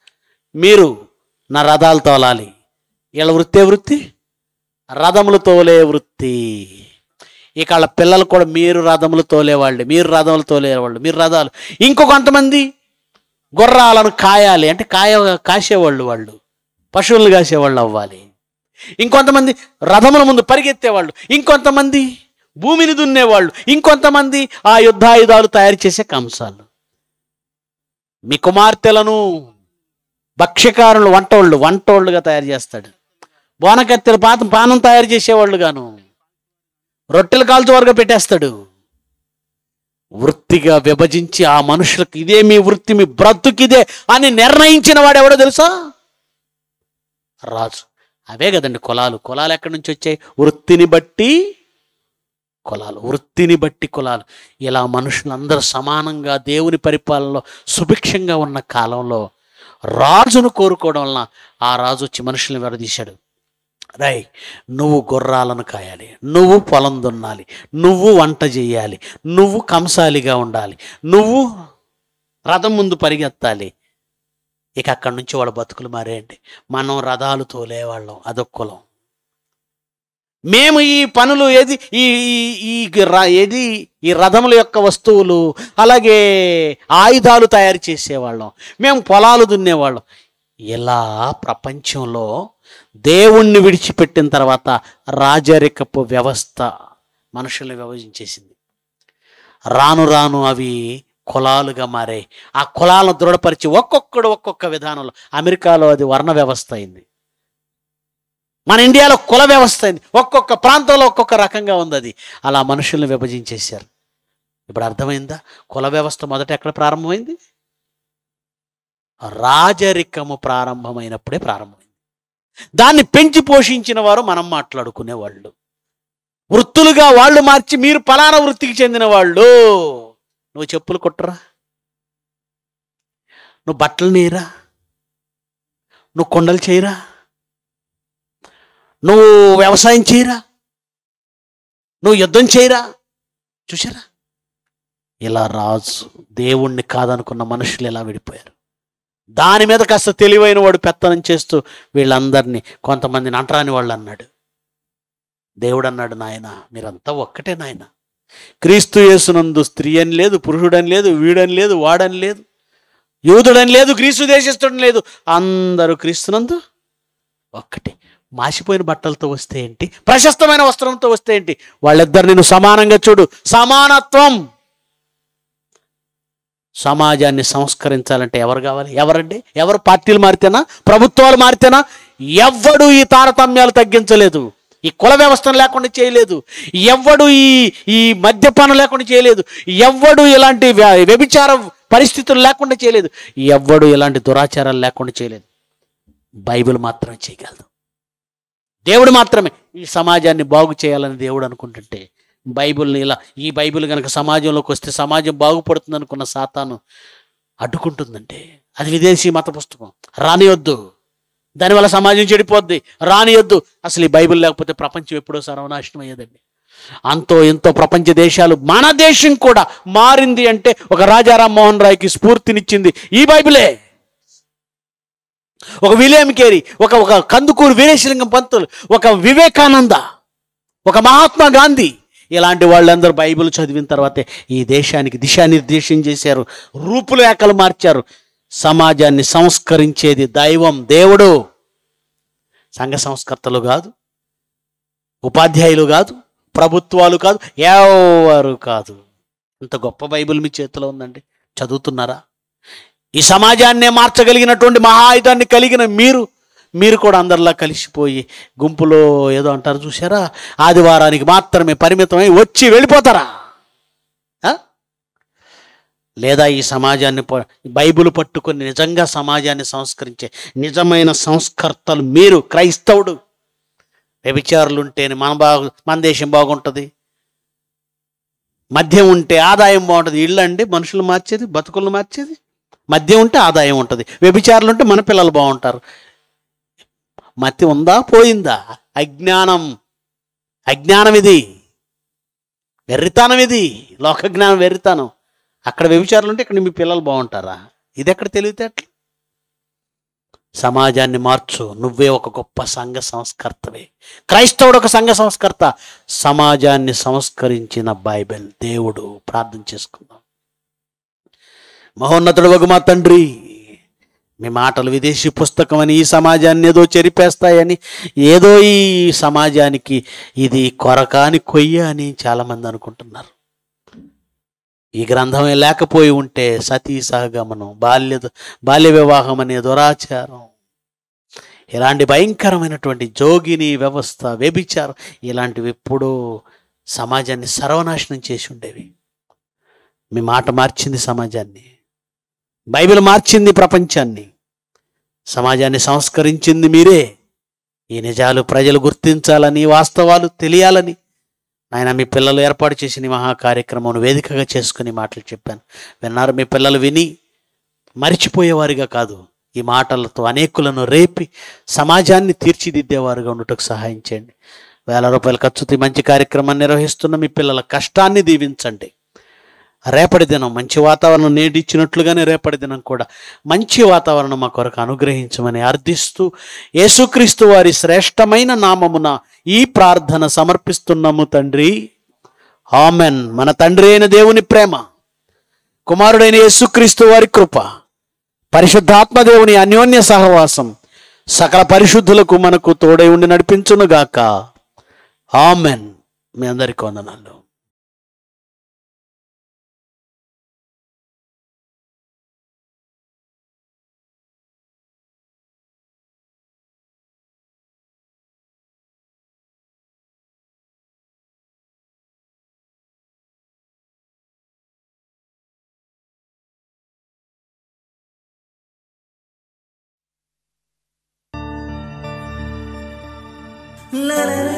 మీరు నా రథాలు తోలాలి. వీళ్ళ వృత్తే వృత్తి రథములు తోలే వృత్తి. ఇక వాళ్ళ పిల్లలు కూడా మీరు రథములు తోలేవాళ్ళు మీరు రథములు తోలేవాళ్ళు మీరు రథాలు. ఇంకో కొంతమంది గుర్రాలను కాయాలి. అంటే కాయ కాసేవాళ్ళు వాళ్ళు. పశువులను కాసేవాళ్ళు అవ్వాలి. ఇంకొంతమంది రథముల ముందు పరిగెత్తేవాళ్ళు. ఇంకొంతమంది భూమిని దున్నేవాళ్ళు. ఇంకొంతమంది ఆ యుద్ధాయుధాలు తయారు చేసే కంసాలు. మీ కుమార్తెలను భక్ష్యకారులు వంటోళ్ళు వంటోళ్ళుగా తయారు చేస్తాడు. బోనకత్తెల పాత పానం తయారు చేసేవాళ్ళు గాను. రొట్టెలు కాల్చువారుగా పెట్టేస్తాడు. వృత్తిగా విభజించి ఆ మనుషులకు ఇదే మీ వృత్తి మీ బ్రతుకిదే అని నిర్ణయించిన వాడు ఎవడో తెలుసా? రాజు. అవే కదండి కులాలు. కులాలు ఎక్కడి నుంచి వచ్చాయి? వృత్తిని బట్టి కులాలు. వృత్తిని బట్టి కులాలు. ఇలా మనుషులందరూ సమానంగా దేవుని పరిపాలనలో సుభిక్షంగా ఉన్న కాలంలో రాజును కోరుకోవడం వలన ఆ రాజు వచ్చి మనుషుల్ని విడదీశాడు. రై నువ్వు గుర్రాలను కాయాలి నువ్వు పొలం దున్నాలి నువ్వు వంట చేయాలి నువ్వు కంసాలిగా ఉండాలి నువ్వు రథం ముందు పరిగెత్తాలి. ఇక అక్కడి నుంచి వాళ్ళ బతుకులు మారేయండి. మనం రథాలు తోలేవాళ్ళం అదొక కులం మేము ఈ పనులు ఏది ఈ ఈ- ర- ఏది ఈ రథముల యొక్క వస్తువులు అలాగే ఆయుధాలు తయారు చేసేవాళ్ళం. మేము పొలాలు దున్నేవాళ్ళం. ఇలా ప్రపంచంలో దేవుణ్ణి విడిచిపెట్టిన తర్వాత రాజరికపు వ్యవస్థ మనుషుల్ని విభజించేసింది. రాను రాను అవి కులాలుగా మారే. ఆ కులాలను దృఢపరిచి ఒక్కొక్కడు ఒక్కొక్క విధానంలో అమెరికాలో అది వర్ణ వ్యవస్థ అయింది. మన ఇండియాలో కుల వ్యవస్థ అయింది. ఒక్కొక్క ప్రాంతంలో ఒక్కొక్క రకంగా ఉంది అది. అలా మనుషుల్ని విభజించేశారు. ఇప్పుడు అర్థమైందా? కుల వ్యవస్థ మొదట ఎక్కడ ప్రారంభమైంది? రాజరికము ప్రారంభమైనప్పుడే ప్రారంభమైంది. దాన్ని పెంచి పోషించిన వారు మనం మాట్లాడుకునే వాళ్ళు వృత్తులుగా వాళ్ళు మార్చి మీరు పలానా వృత్తికి చెందిన వాళ్ళు నువ్వు చెప్పులు కుట్టరా? నువ్వు బట్టలు నేయరా? నువ్వు కొండలు చేయరా? నువ్వు వ్యవసాయం చేయరా? నువ్వు యుద్ధం చేయరా? చూసారా ఇలా రాజు దేవుణ్ణి కాదనుకున్న మనుషులు ఎలా విడిపోయారు? దాని మీద కాస్త తెలివైన వాడు పెత్తనం చేస్తూ వీళ్ళందరినీ కొంతమందిని అంటరాని వాళ్ళు అన్నాడు. దేవుడు అన్నాడు నాయన మీరంతా ఒక్కటే నాయన. క్రీస్తు యేసునందు స్త్రీ అని లేదు పురుషుడని లేదు వీడని లేదు వాడని లేదు యూదుడని లేదు క్రీస్తు దేశిస్తుడని లేదు అందరూ క్రీస్తునందు ఒక్కటే. మాసిపోయిన బట్టలతో వస్తే ఏంటి? ప్రశస్తమైన వస్త్రంతో వస్తే ఏంటి? వాళ్ళిద్దరు నేను సమానంగా చూడు. సమానత్వం. సమాజాన్ని సంస్కరించాలంటే ఎవరు కావాలి? ఎవరండి? ఎవరు పార్టీలు మారితేనా? ప్రభుత్వాలు మారితేనా? ఎవ్వడు ఈ తారతమ్యాలు తగ్గించలేదు. ఈ కుల వ్యవస్థను లేకుండా చేయలేదు. ఎవ్వడు ఈ ఈ మద్యపానం లేకుండా చేయలేదు. ఎవ్వడు ఇలాంటి వ్య- వ్యభిచార పరిస్థితులు లేకుండా చేయలేదు. ఎవ్వడు ఇలాంటి దురాచారాలు లేకుండా చేయలేదు. బైబిల్ మాత్రమే చేయగలదు. దేవుడు మాత్రమే ఈ సమాజాన్ని బాగు చేయాలని దేవుడు అనుకుంటుంటే బైబిల్ని ఇలా ఈ బైబిల్ కనుక సమాజంలోకి వస్తే సమాజం బాగుపడుతుంది అనుకున్న సాతాను అడ్డుకుంటుందంటే అది విదేశీ మత పుస్తకం. రానియొద్దు. దానివల్ల సమాజం చెడిపోద్ది. రానియొద్దు. అసలు ఈ బైబిల్ లేకపోతే ప్రపంచం ఎప్పుడో సర్వనాశనం అయ్యేదండి. అంతో ఎంతో ప్రపంచ దేశాలు మన దేశం కూడా మారింది అంటే ఒక రాజారాం మోహన్ రాయ్కి స్ఫూర్తినిచ్చింది ఈ బైబిలే. ఒక విలియం కేరీ ఒక ఒక కందుకూరు వీరేశలింగం పంతులు ఒక వివేకానంద ఒక మహాత్మా గాంధీ ఇలాంటి వాళ్ళందరూ బైబిల్ చదివిన తర్వాతే ఈ దేశానికి దిశానిర్దేశం చేశారు. రూపులేఖలు మార్చారు. సమాజాన్ని సంస్కరించేది దైవం దేవుడు. సంఘ సంస్కర్తలు కాదు. ఉపాధ్యాయులు కాదు. ప్రభుత్వాలు కాదు. ఎవరు కాదు. ఇంత గొప్ప బైబిల్ మీ చేతిలో ఉందండి. చదువుతున్నారా? ఈ సమాజాన్నే మార్చగలిగినటువంటి మహాయుధాన్ని కలిగిన మీరు మీరు కూడా అందరిలా కలిసిపోయి గుంపులో ఏదో అంటారు చూసారా ఆదివారానికి మాత్రమే పరిమితమై వచ్చి వెళ్ళిపోతారా? లేదా ఈ సమాజాన్ని ప- బైబిల్ పట్టుకొని నిజంగా సమాజాన్ని సంస్కరించే నిజమైన సంస్కర్తలు మీరు క్రైస్తవుడు. వ్యభిచారులు ఉంటేనే మన బాగు మన దేశం బాగుంటుంది. మద్యం ఉంటే ఆదాయం బాగుంటుంది. ఇళ్ళు అండి మనుషులు మార్చేది బతుకులను మార్చేది. మద్యం ఉంటే ఆదాయం ఉంటుంది. వ్యభిచారులు ఉంటే మన పిల్లలు బాగుంటారు. మతి ఉందా పోయిందా? అజ్ఞానం. అజ్ఞానం ఇది వెర్రితనం ఇది లోకజ్ఞానం వెర్రితనం. అక్కడ వ్యభిచారాలు ఉంటే ఇక్కడ మీ పిల్లలు బాగుంటారా? ఇది ఎక్కడ తెలివితేటలు సమాజాన్ని మార్చు. నువ్వే ఒక గొప్ప సంఘ సంస్కర్తవే. క్రైస్తవుడు ఒక సంఘ సంస్కర్త. సమాజాన్ని సంస్కరించిన బైబిల్ దేవుడు. ప్రార్థన చేసుకుందాం. మహోన్నతుడు ఒక మా తండ్రి. మీ మాటలు విదేశీ పుస్తకం అని ఈ సమాజాన్ని ఏదో చెరిపేస్తాయని ఏదో ఈ సమాజానికి ఇది కొరకాని కొయ్య అని చాలామంది అనుకుంటున్నారు. ఈ గ్రంథమే లేకపోయి ఉంటే సతీ సహగమనం బాల్య బాల్య వివాహం అనే దురాచారం ఇలాంటి భయంకరమైనటువంటి జోగిని వ్యవస్థ వ్యభిచారం ఇలాంటివి ఎప్పుడూ సమాజాన్ని సర్వనాశనం చేసి ఉండేవి. మీ మాట మార్చింది సమాజాన్ని. బైబిల్ మార్చింది ప్రపంచాన్ని సమాజాన్ని సంస్కరించింది మీరే. ఈ నిజాలు ప్రజలు గుర్తించాలని వాస్తవాలు తెలియాలని ఆయన మీ పిల్లలు ఏర్పాటు చేసిన మహా కార్యక్రమం వేదికగా చేసుకుని మాటలు చెప్పాను. విన్నారు మీ పిల్లలు విని మరిచిపోయేవారిగా కాదు. ఈ మాటలతో అనేకులను రేపి సమాజాన్ని తీర్చిదిద్దేవారుగా ఉండటకు సహాయం చేయండి. వేల రూపాయల ఖర్చుతో మంచి కార్యక్రమాన్ని నిర్వహిస్తున్న మీ పిల్లల కష్టాన్ని దీవించండి. రేపటి దినం మంచి వాతావరణం నేడిచ్చినట్లుగానే రేపటి దినం కూడా మంచి వాతావరణం మా కొరకు అనుగ్రహించమని అర్థిస్తూ యేసుక్రీస్తు వారి శ్రేష్టమైన నామమున ఈ ప్రార్థన సమర్పిస్తున్నాము తండ్రి. ఆమెన్. మన తండ్రి అయిన దేవుని ప్రేమ కుమారుడైన యేసుక్రీస్తు వారి కృప పరిశుద్ధాత్మ దేవుని అన్యోన్య సహవాసం సకల పరిశుద్ధులకు మనకు తోడై ఉండి నడిపించునుగాక. ఆమెన్. మీ అందరికి వందనాలు. La la la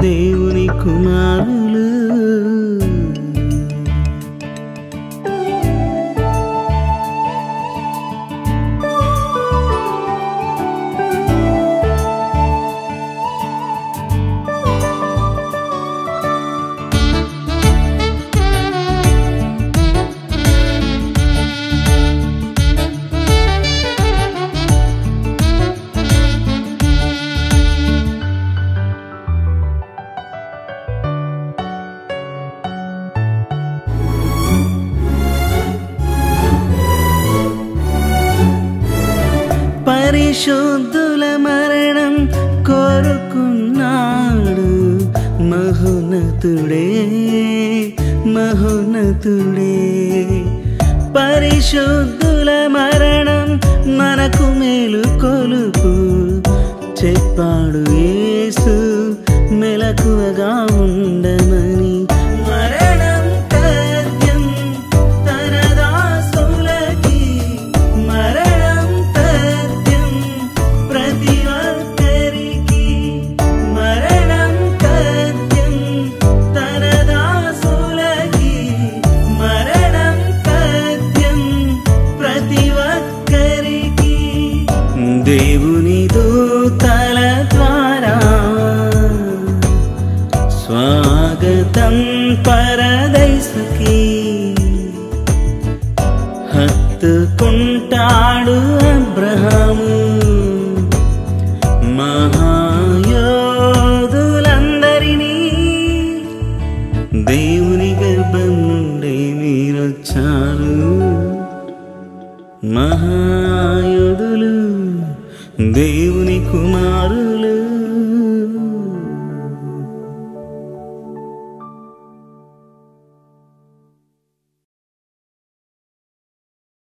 దేవుని కుమారులు